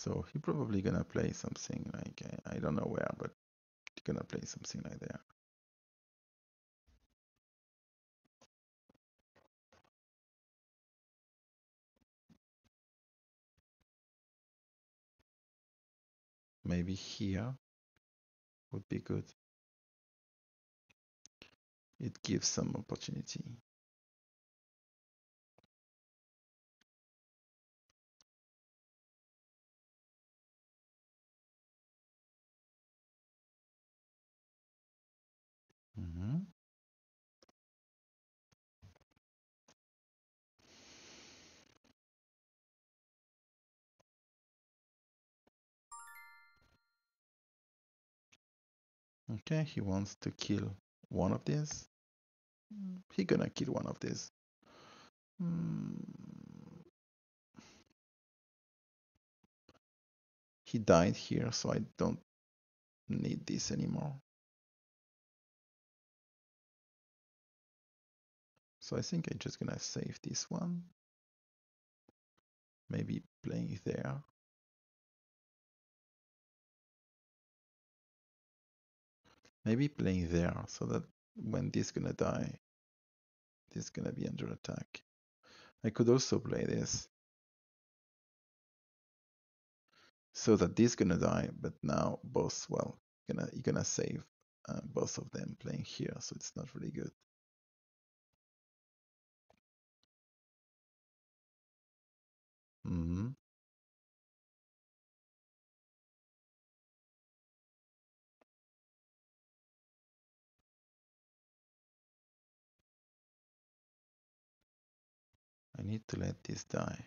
So he probably gonna play something like, I, I don't know where, but he's gonna play something like that. Maybe here would be good. It gives some opportunity. Mm -hmm. Okay, he wants to kill one of these. He gonna kill one of these. Mm. He died here, so I don't need this anymore. So I think I'm just gonna save this one. Maybe playing there. Maybe playing there so that when this gonna die, this gonna be under attack. I could also play this so that this gonna die, but now both well, gonna you're gonna save uh, both of them playing here, so it's not really good. -hmm. I need to let this die.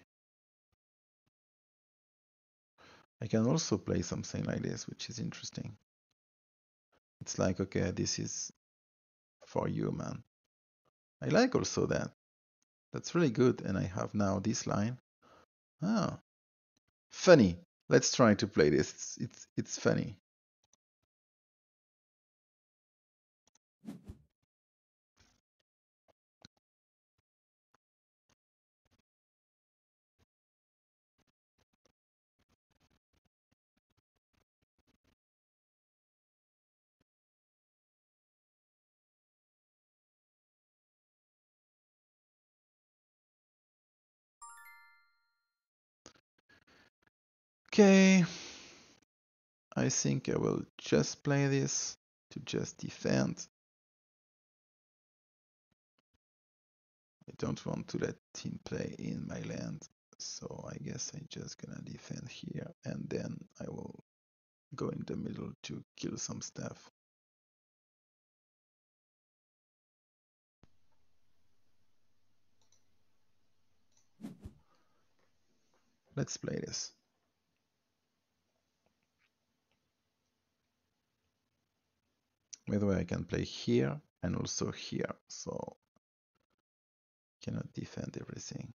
I can also play something like this, which is interesting. It's like, okay, this is for you, man. I like also that. That's really good. And I have now this line. Ah, funny. Let's try to play this. It's, it's, it's funny. Okay, I think I will just play this to just defend. I don't want to let him play in my land, so I guess I'm just gonna defend here and then I will go in the middle to kill some stuff. Let's play this. By the way, I can play here and also here, so cannot defend everything.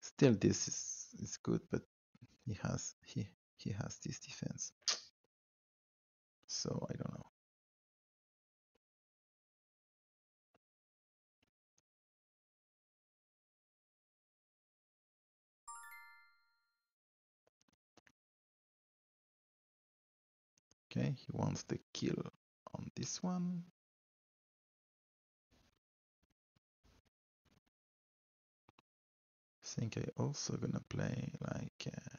Still, this is, is good, but he has he he has this defense. So I don't know. Okay, he wants the kill on this one. I think I also gonna play like uh,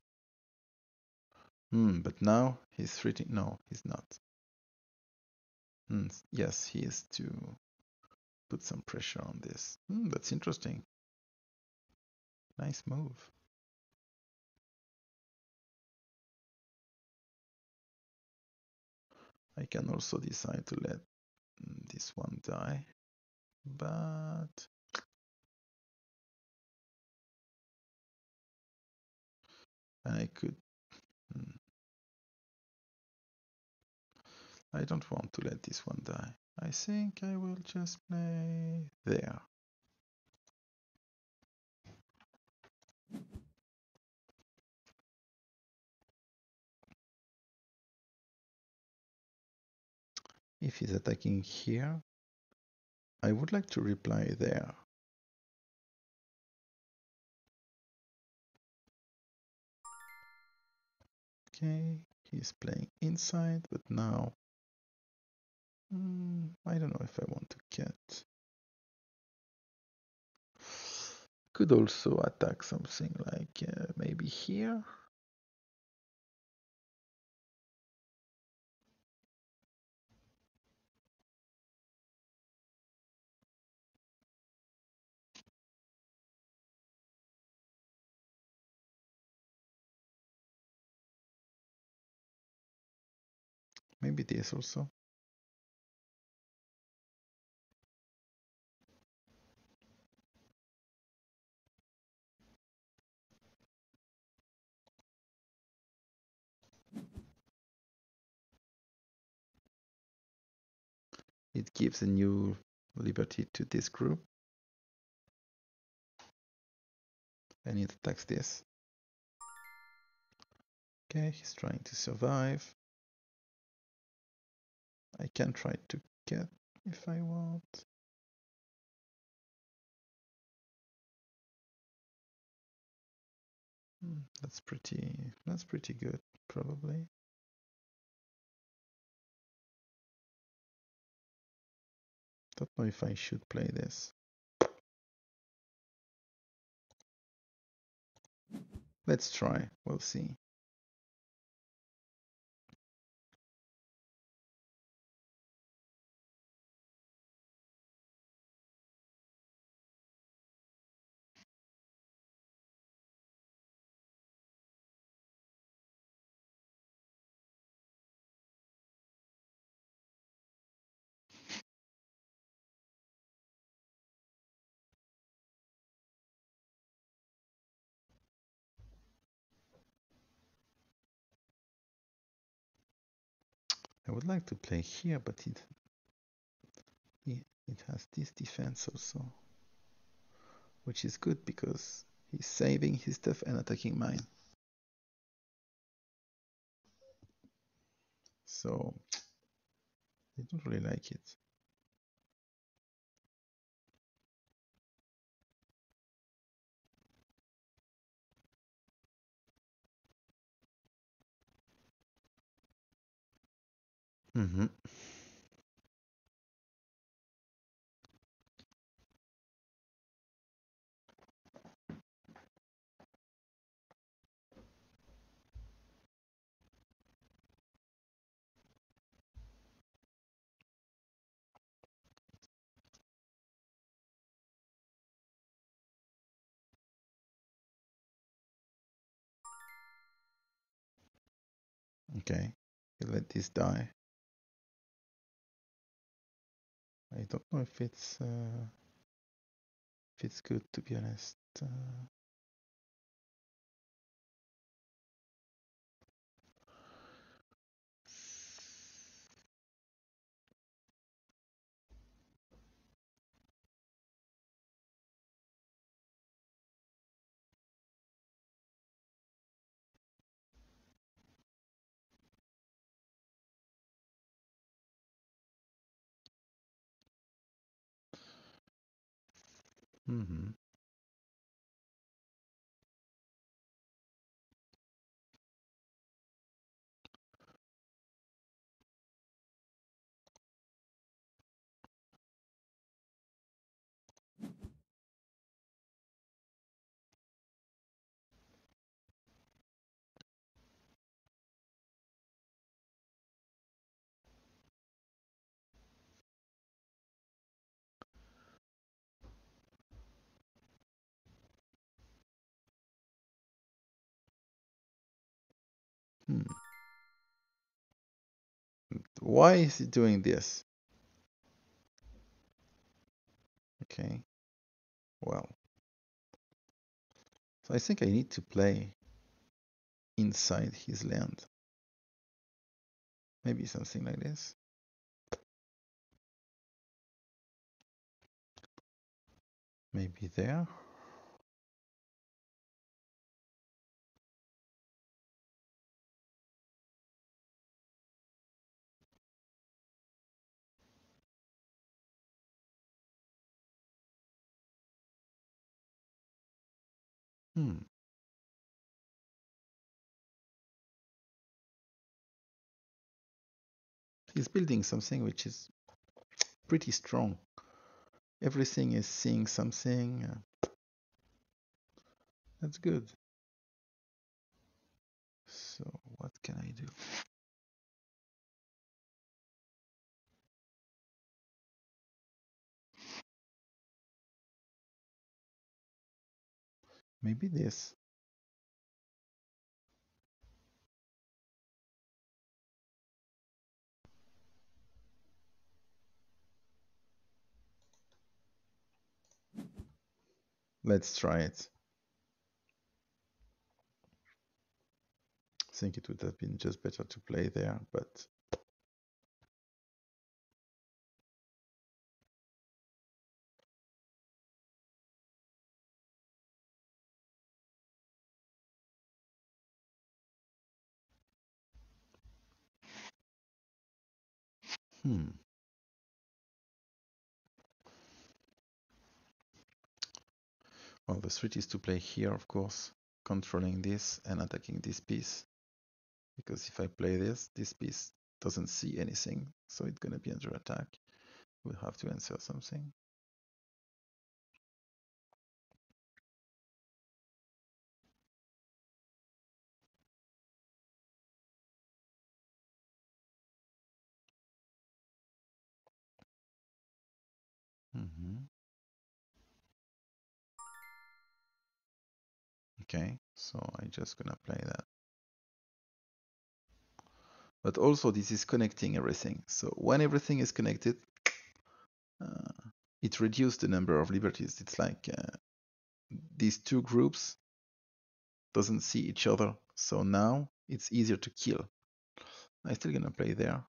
hmm, but now he's threatening no, he's not. Hmm, yes, he is to put some pressure on this. Hmm, that's interesting. Nice move. I can also decide to let this one die, but I could. Hmm. I don't want to let this one die. I think I will just play there. If he's attacking here, I would like to reply there. Okay, he's playing inside, but now mm, I don't know if I want to get. Could also attack something like uh, maybe here. Maybe this also. It gives a new liberty to this group. And it attacks this. Okay, he's trying to survive. I can try to get if I want. Hmm, that's pretty that's pretty good probably. Don't know if I should play this. Let's try, we'll see. Would like to play here, but it it has this defense also, which is good because he's saving his stuff and attacking mine. So I don't really like it. Mm-hmm. Okay, let this die. I don't know if it's uh, if it's good to be honest. Uh, mm-hmm. Why is it doing this? Okay. Well. So I think I need to play inside his land. Maybe something like this. Maybe there. Hmm. He's building something which is pretty strong. Everything is seeing something. Uh, that's good. So what can I do? Maybe this. Let's try it. I think it would have been just better to play there, but hmm. Well, the threat is to play here, of course, controlling this and attacking this piece. Because if I play this, this piece doesn't see anything, so it's going to be under attack. We'll have to answer something. Okay, so I'm just gonna play that. But also this is connecting everything. So when everything is connected, uh, it reduces the number of liberties. It's like uh, these two groups doesn't see each other. So now it's easier to kill. I'm still gonna play there.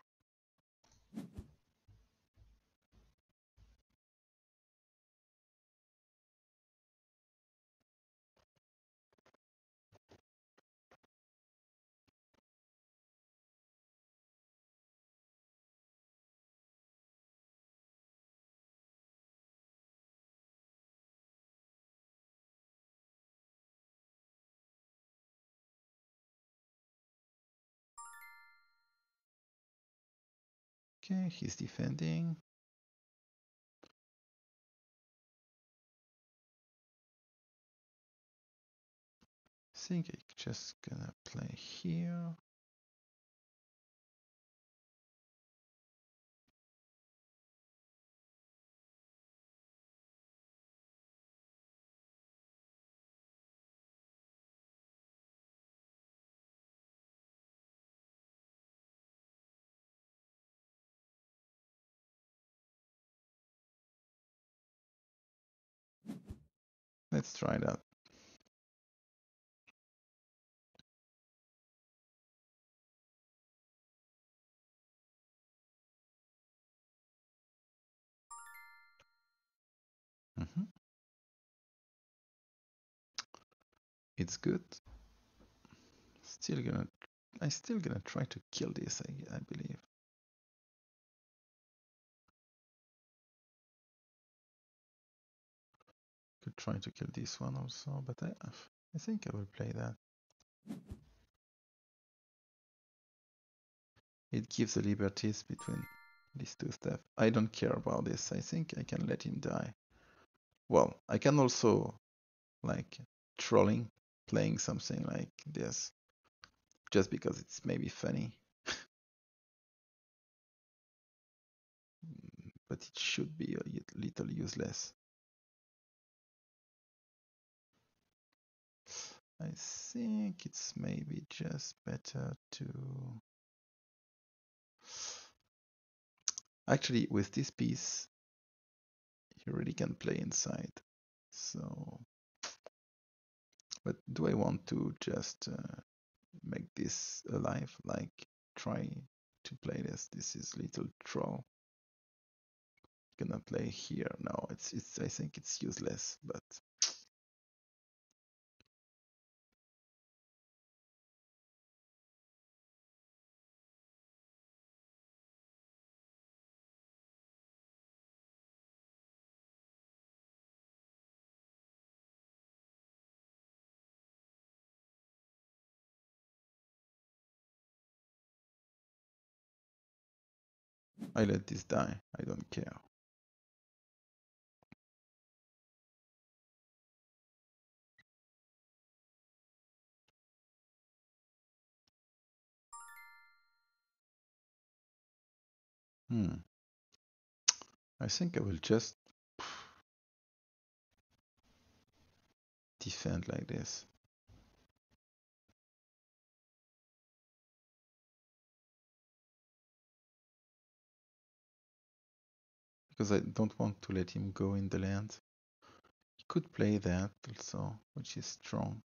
Okay, he's defending. I think I'm just gonna play here. Let's try that. Mm -hmm. It's good. Still gonna, I still gonna try to kill this. I, I believe. Try to kill this one also, but I, I think I will play that. It gives the liberties between these two stuff. I don't care about this. I think I can let him die. Well, I can also like trolling, playing something like this, just because it's maybe funny. but it should be a little useless. I think it's maybe just better to actually with this piece you really can play inside so but do I want to just uh, make this alive like try to play this this is little troll gonna play here. No, it's it's. I think it's useless, but. I let this die. I don't care. Hmm. I think I will just defend like this. Because I don't want to let him go in the land. He could play that also, which is strong.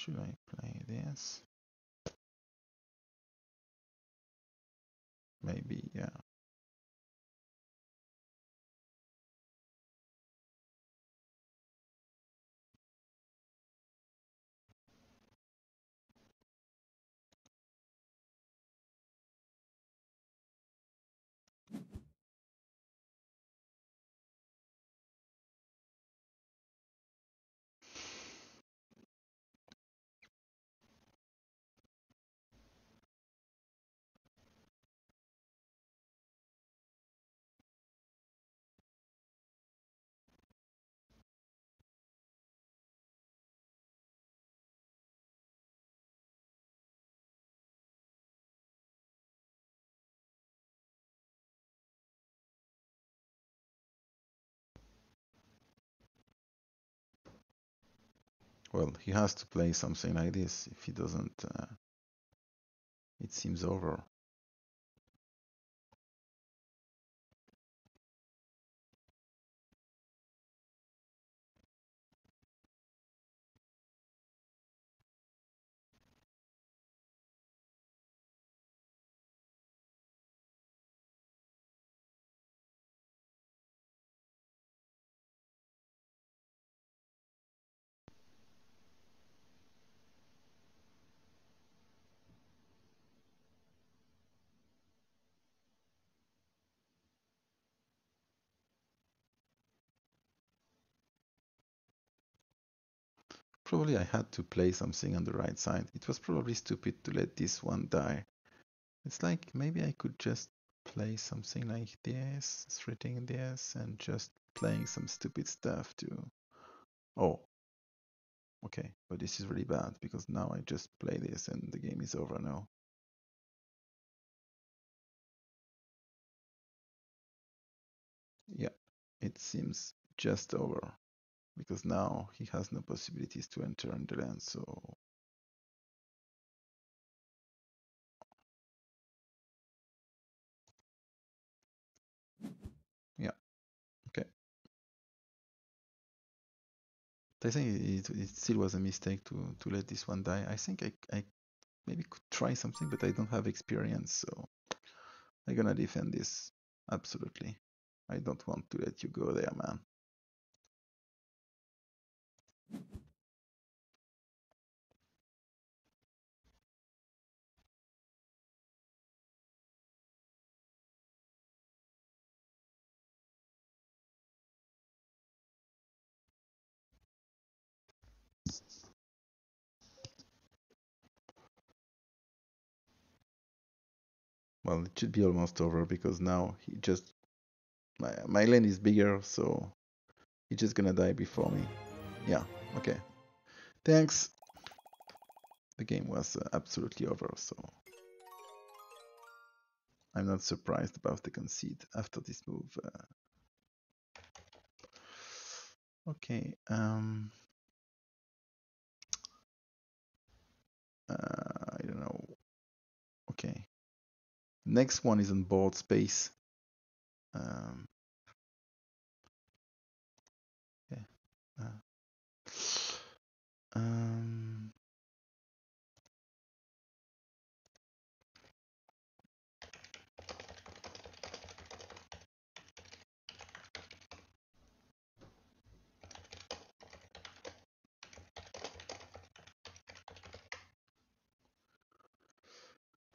Should I play this? Maybe, yeah. Well, he has to play something like this. If he doesn't, uh, it seems over. Probably I had to play something on the right side. It was probably stupid to let this one die. It's like maybe I could just play something like this, threatening this, and just playing some stupid stuff too. Oh, okay, but this is really bad because now I just play this and the game is over now. Yeah, it seems just over because now he has no possibilities to enter in the land, so yeah, okay. I think it, it still was a mistake to to let this one die. I think I, I maybe could try something, but I don't have experience, so I'm gonna defend this absolutely. I don't want to let you go there, man. Well, it should be almost over because now he just my my lane is bigger, so he's just gonna die before me. Yeah, okay. Thanks. The game was uh, absolutely over, so I'm not surprised about the concede after this move. Uh, Okay. Um, uh, I don't know. Okay. Next one is on board space. Um, okay. Uh, um,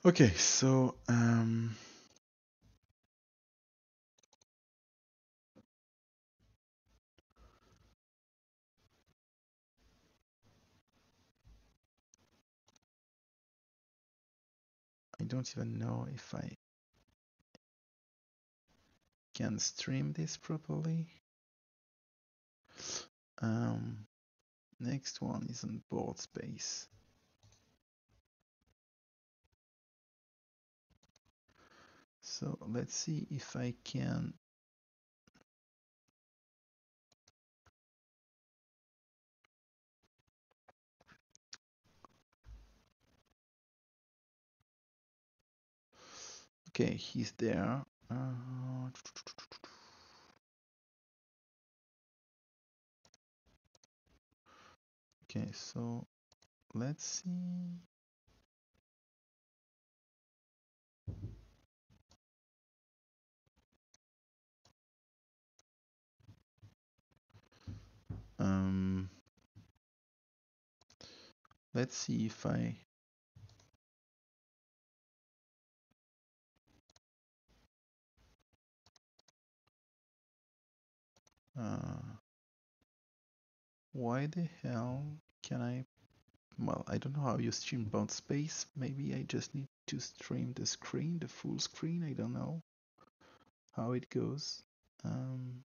okay, so um, I don't even know if I can stream this properly. Um, next one is on board space. So let's see if I can Okay, he's there. Uh, okay, so let's see. Um, let's see if I uh, why the hell can I well I don't know how you stream board space. Maybe I just need to stream the screen the full screen. I don't know how it goes. Um,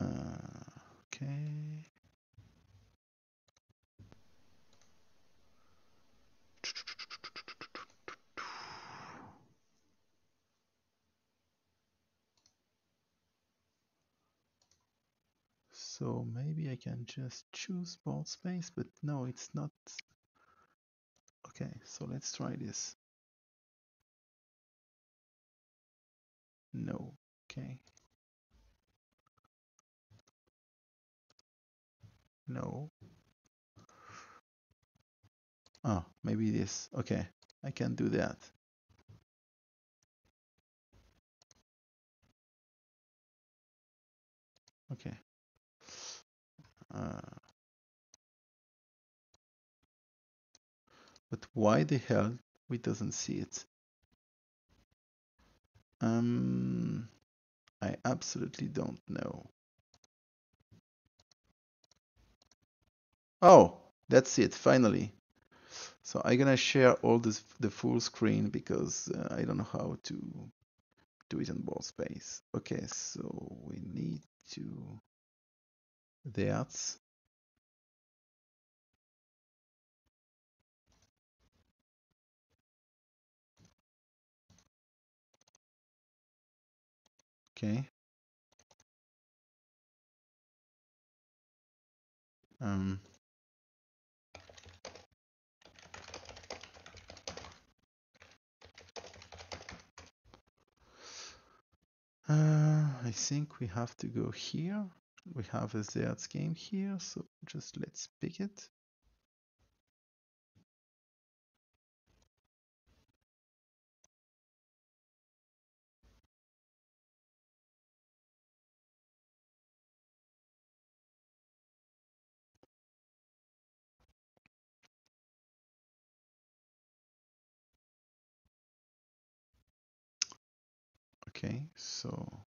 uh, okay So maybe I can just choose board space, but no, it's not. Okay, so let's try this. No, okay. No. Oh, maybe this. Okay, I can do that. Okay. Uh, but why the hell we doesn't see it? Um, I absolutely don't know. Oh, that's it, finally. So I'm gonna share all this the full screen because uh, I don't know how to do it in board space. Okay, so we need to that. Okay. Um, uh, I think we have to go here. We have a Zertz game here, so just let's pick it. Okay, so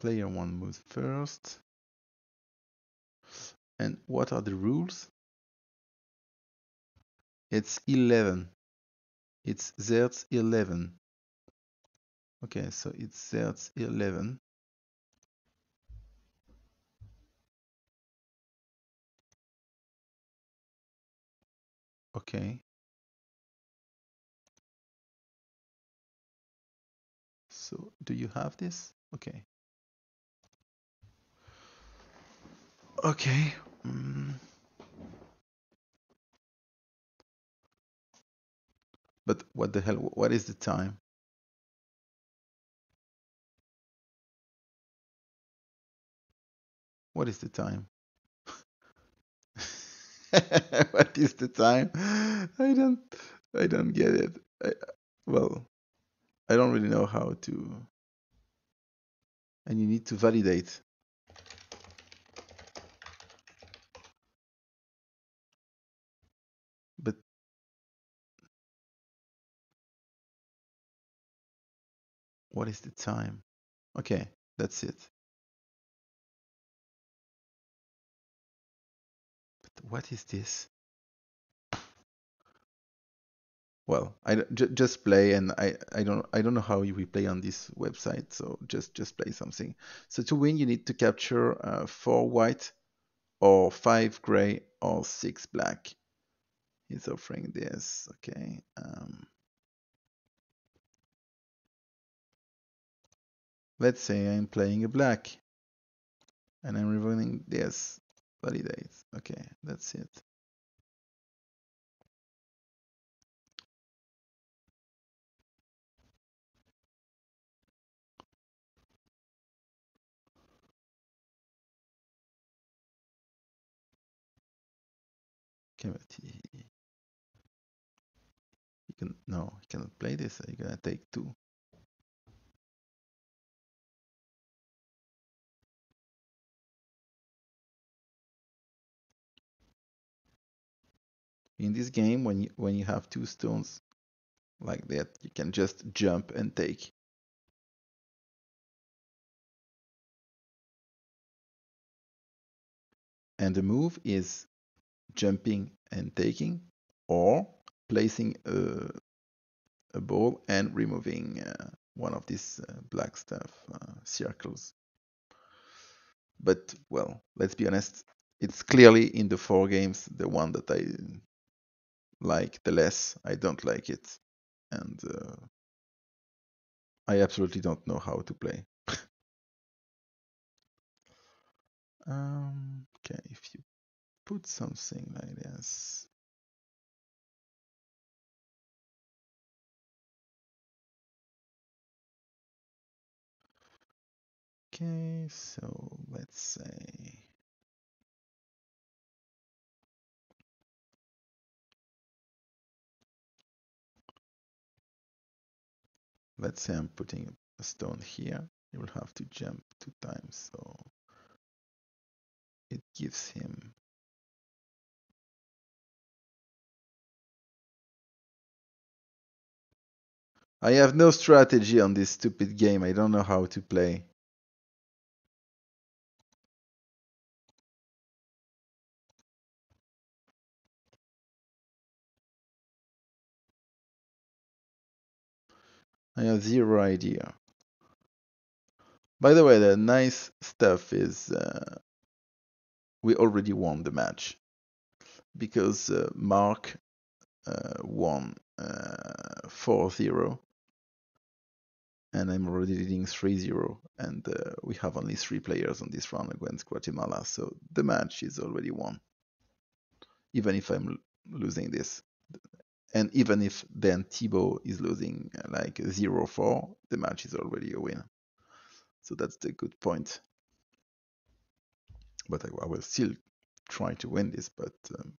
player one moves first. And what are the rules? It's 11. It's Zertz 11. Okay, so it's Zertz 11. Okay. So do you have this? Okay. Okay. Mm. But what the hell? What is the time? What is the time? what is the time? I don't I don't get it. I, well, I don't really know how to and you need to validate. But what is the time? Okay, that's it. But what is this? Well i just play and i i don't i don't know how you play on this website so just just play something. So to win you need to capture uh, four white or five gray or six black. He's offering this okay um, let's say i'm playing a black and i'm revealing this validate okay that's it Cavity. You can no, you cannot play this. You're gonna take two. In this game, when you when you have two stones like that, you can just jump and take. And the move is jumping and taking, or placing a, a ball and removing uh, one of these uh, black stuff uh, circles. But well, let's be honest, it's clearly in the four games the one that I like the less. I don't like it, and uh, I absolutely don't know how to play. um, okay, if you put something like this. Okay, so let's say let's say I'm putting a stone here, you will have to jump two times, so it gives him I have no strategy on this stupid game. I don't know how to play. I have zero idea. By the way, the nice stuff is uh, we already won the match because uh, Mark uh, won 4-0 uh, and I'm already leading 3-0 and uh, we have only three players on this round against Guatemala so the match is already won. Even if I'm losing this and even if then Thibaut is losing uh, like 0-4 the match is already a win. So that's the good point. But I, I will still try to win this but um,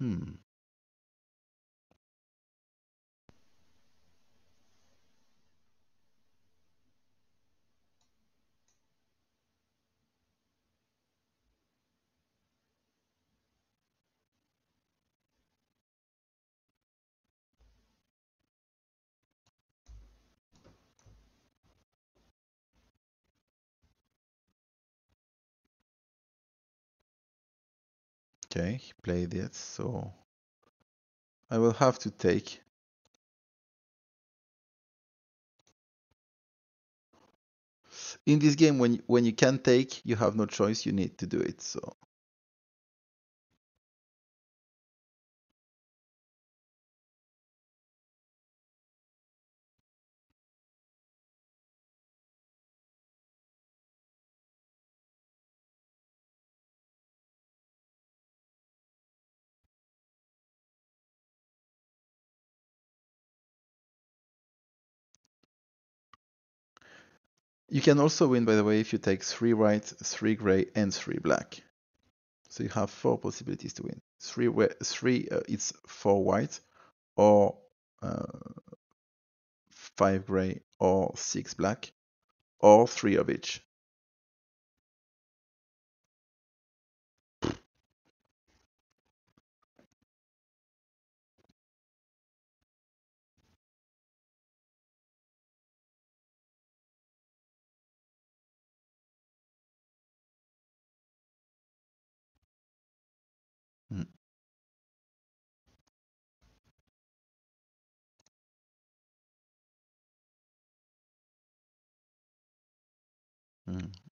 Hmm. Okay, he played it, so I will have to take. In this game, when when you can take, you have no choice. You need to do it. So You can also win, by the way, if you take three white, three gray, and three black. So you have four possibilities to win. Three, three, uh, it's four white, or uh, five gray, or six black, or three of each.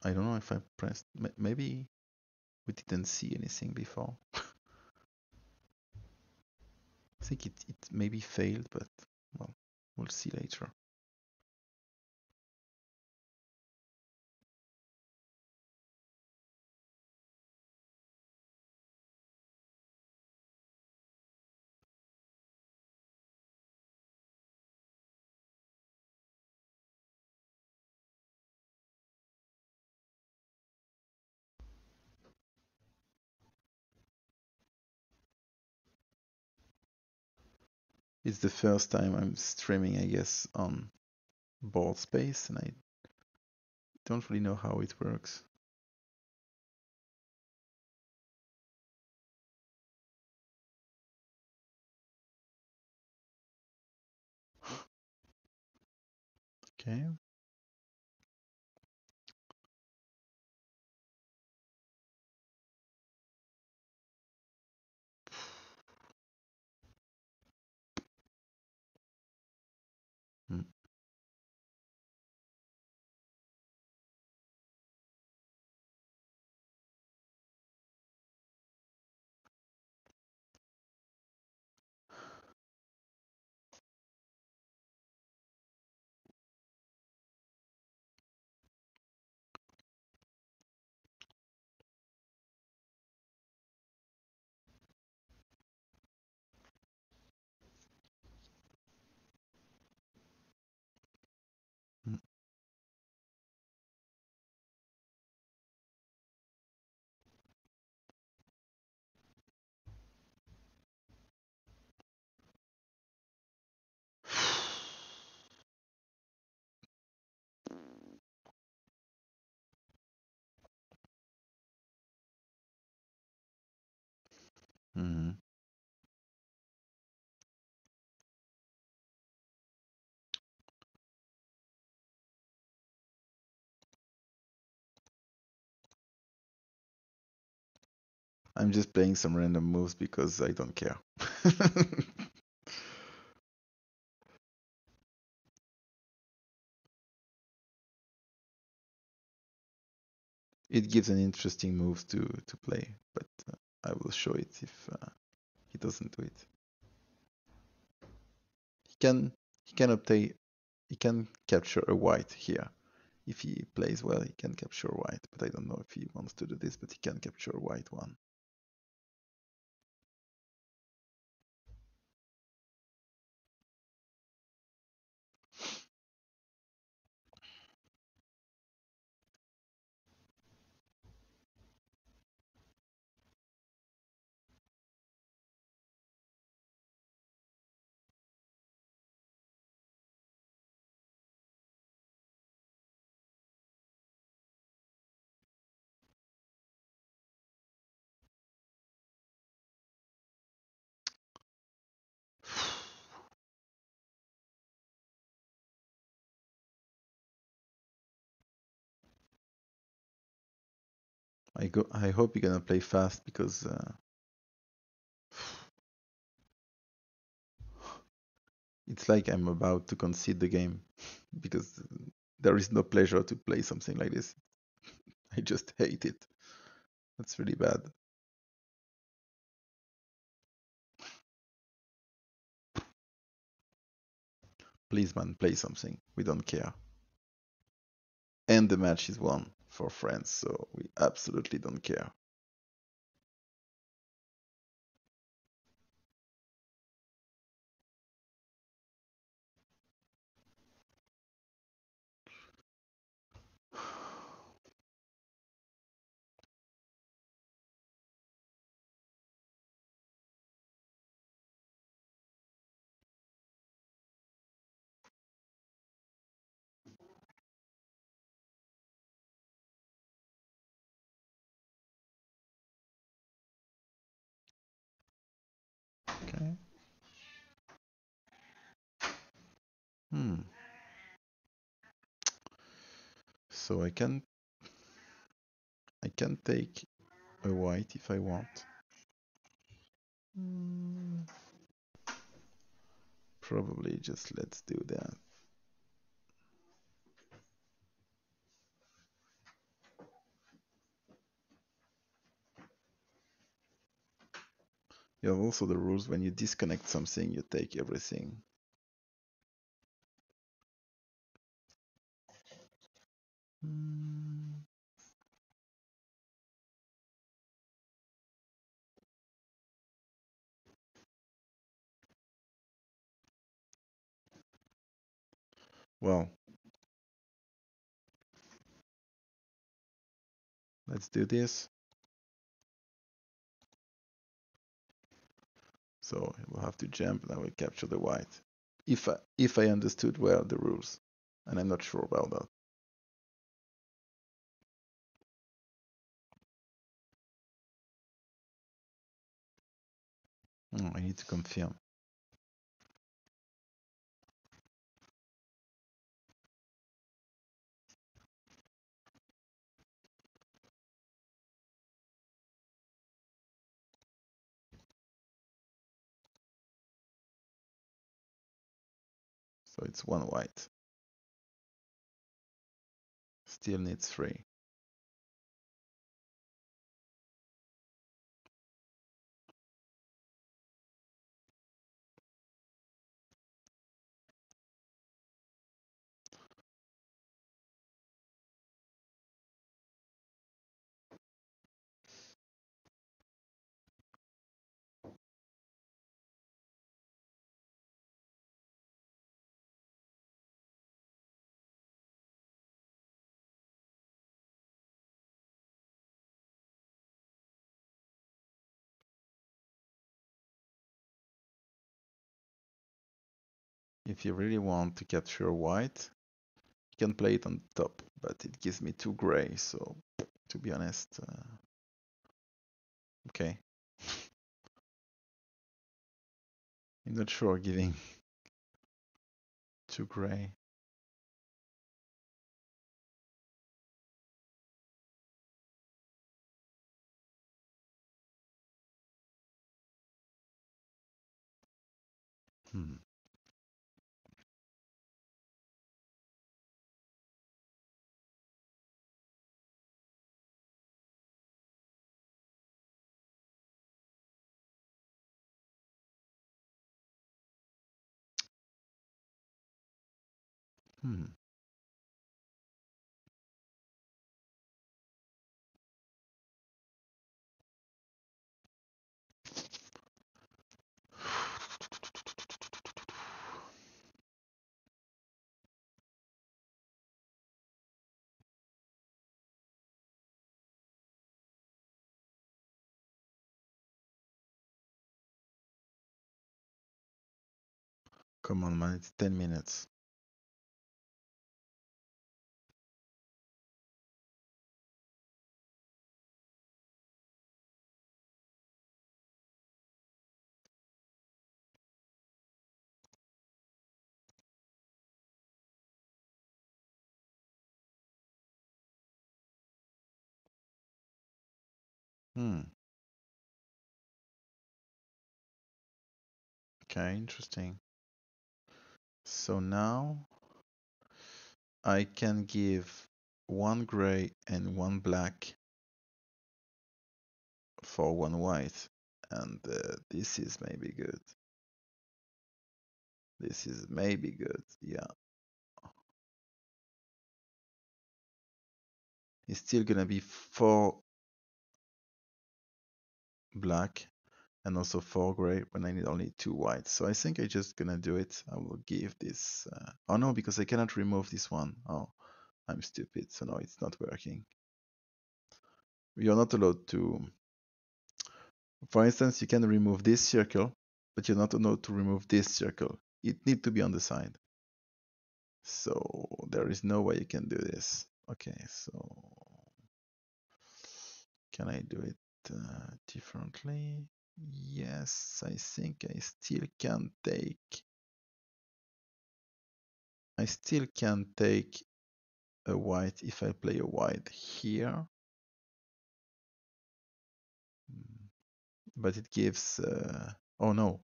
I don't know if I pressed. Maybe we didn't see anything before. I think it, it maybe failed, but well, we'll see later. It's the first time I'm streaming, I guess, on board space, and I don't really know how it works. Okay. Mm-hmm. I'm just playing some random moves because I don't care. it gives an interesting move to to play, but uh, I will show it if uh, he doesn't do it. He can he can obtain he can capture a white here. If he plays well, he can capture white, but I don't know if he wants to do this, but he can capture a white one. I go. I hope you're gonna play fast because. Uh, it's like I'm about to concede the game because there is no pleasure to play something like this. I just hate it. That's really bad. Please, man, play something. We don't care. And the match is won for friends, so we absolutely don't care. So I can I can take a white if I want. Hmm. Probably just let's do that. You have also the rules when you disconnect something, you take everything. Hmm. Well, let's do this. So we'll have to jump and I will capture the white. If I, if I understood well the rules, and I'm not sure about that. Oh, I need to confirm. So it's one white. Still needs three. If you really want to capture white, you can play it on top, but it gives me two gray, so to be honest, uh, okay. I'm not sure giving two gray. Hmm. Hmm. Come on, man, it's 10 minutes. Hmm. Okay, interesting. So now I can give one gray and one black for one white. And uh, this is maybe good. This is maybe good, yeah. It's still gonna be four black and also four gray when I need only two white. So I think I'm just gonna do it. I will give this, uh, oh no, because I cannot remove this one. Oh, I'm stupid, so no, it's not working. You're not allowed to, for instance, you can remove this circle, but you're not allowed to remove this circle. It need to be on the side. So there is no way you can do this. Okay, so can I do it differently? Yes, I think I still can take. I still can take a white if I play a white here. Hmm, but it gives, uh, oh no,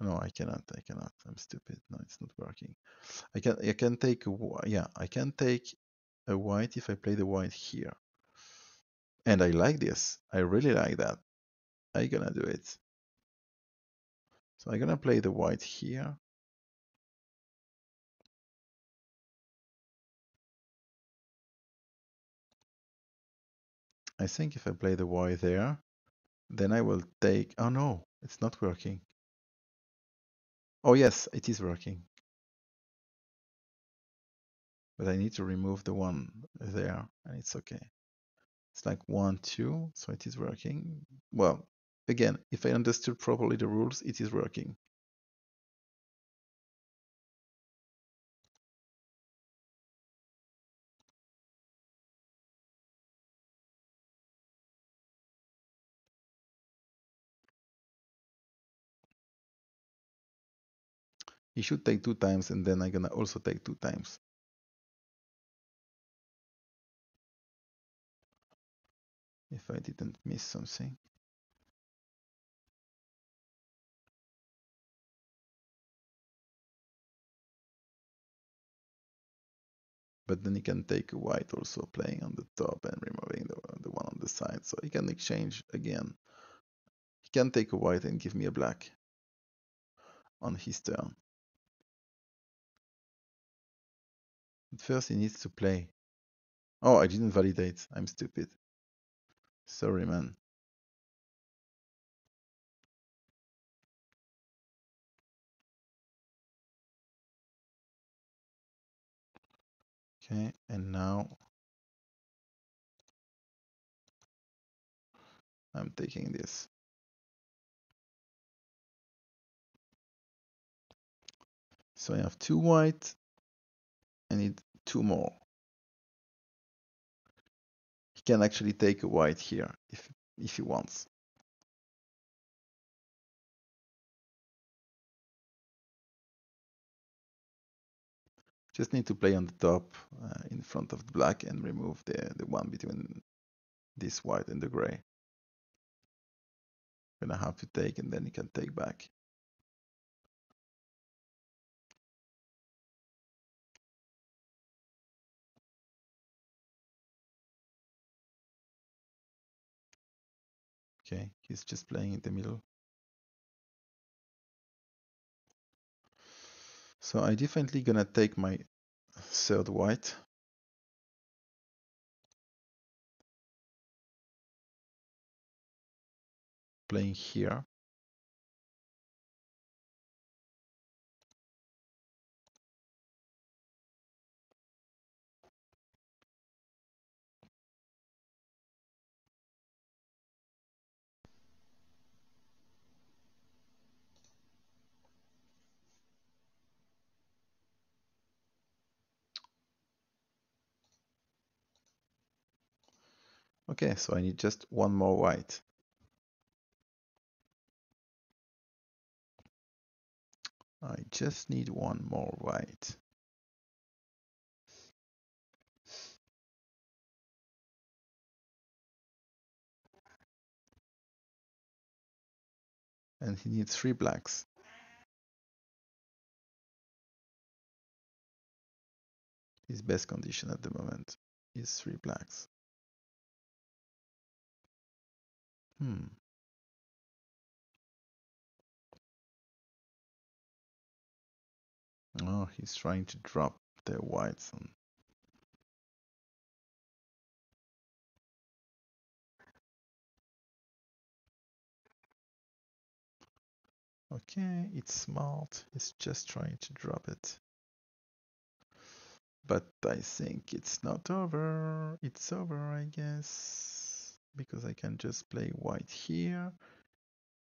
no, I cannot, I cannot, I'm stupid. No, it's not working. I can, I can take, a, yeah, I can take a white if I play the white here. And I like this, I really like that. I'm gonna do it. So I'm gonna play the white here. I think if I play the white there, then I will take, oh no, it's not working. Oh yes, it is working. But I need to remove the one there and it's okay. It's like one, two, so it is working. Well, again, if I understood properly the rules, it is working. He should take two times and then I'm gonna also take two times. I didn't miss something. But then he can take a white also playing on the top and removing the, the one on the side. So he can exchange again. He can take a white and give me a black on his turn. But first he needs to play. Oh, I didn't validate. I'm stupid. Sorry, man. Okay, and now I'm taking this. So I have two white. I need two more. He can actually take a white here if if he wants. Just need to play on the top uh, in front of the black and remove the, the one between this white and the gray. Gonna have to take and then you can take back. He's just playing in the middle. So I definitely gonna take my third white. Playing here. Okay, so I need just one more white. I just need one more white. And he needs three blacks. His best condition at the moment is three blacks. Hmm. Oh, he's trying to drop the whites on. Okay, it's smart. He's just trying to drop it. But I think it's not over. It's over, I guess. Because I can just play white here.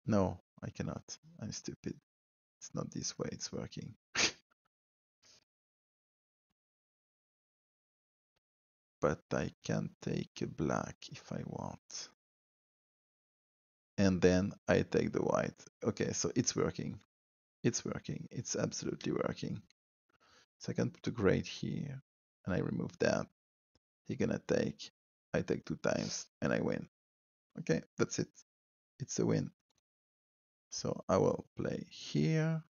No, I cannot. I'm stupid. It's not this way it's working. but I can take a black if I want. And then I take the white. Okay, so it's working. It's working. It's absolutely working. So I can put a grade here and I remove that. He gonna take. I take two times and I win. Okay, that's it. It's a win. So I will play here.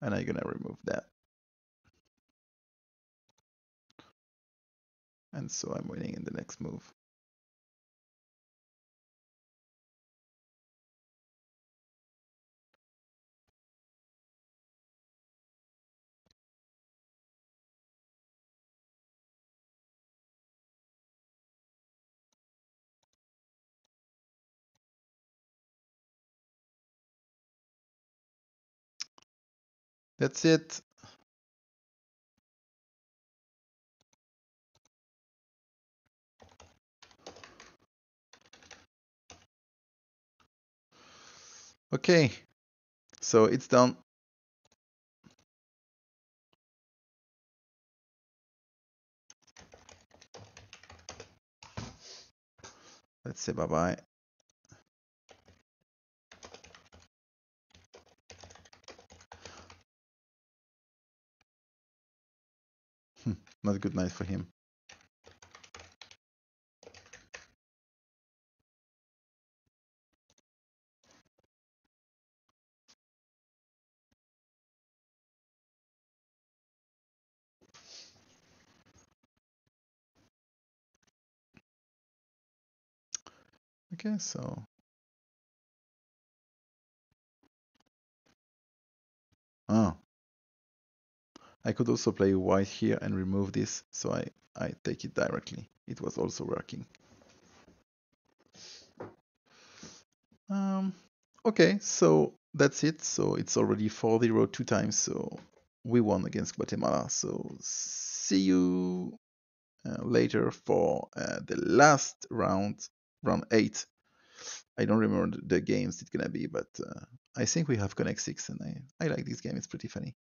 And I'm gonna remove that. And so I'm winning in the next move. That's it. Okay, so it's done. Let's say bye-bye. Not a good night for him. Okay, so ah, I could also play white here and remove this, so I, I take it directly. It was also working. Um, okay, so that's it. So it's already 4-0 two times, so we won against Guatemala. So see you uh, later for uh, the last round, round 8. I don't remember the games it's gonna be, but uh, I think we have Connect 6 and I, I like this game, it's pretty funny.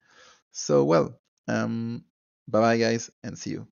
So, well, um, bye bye, guys, and see you.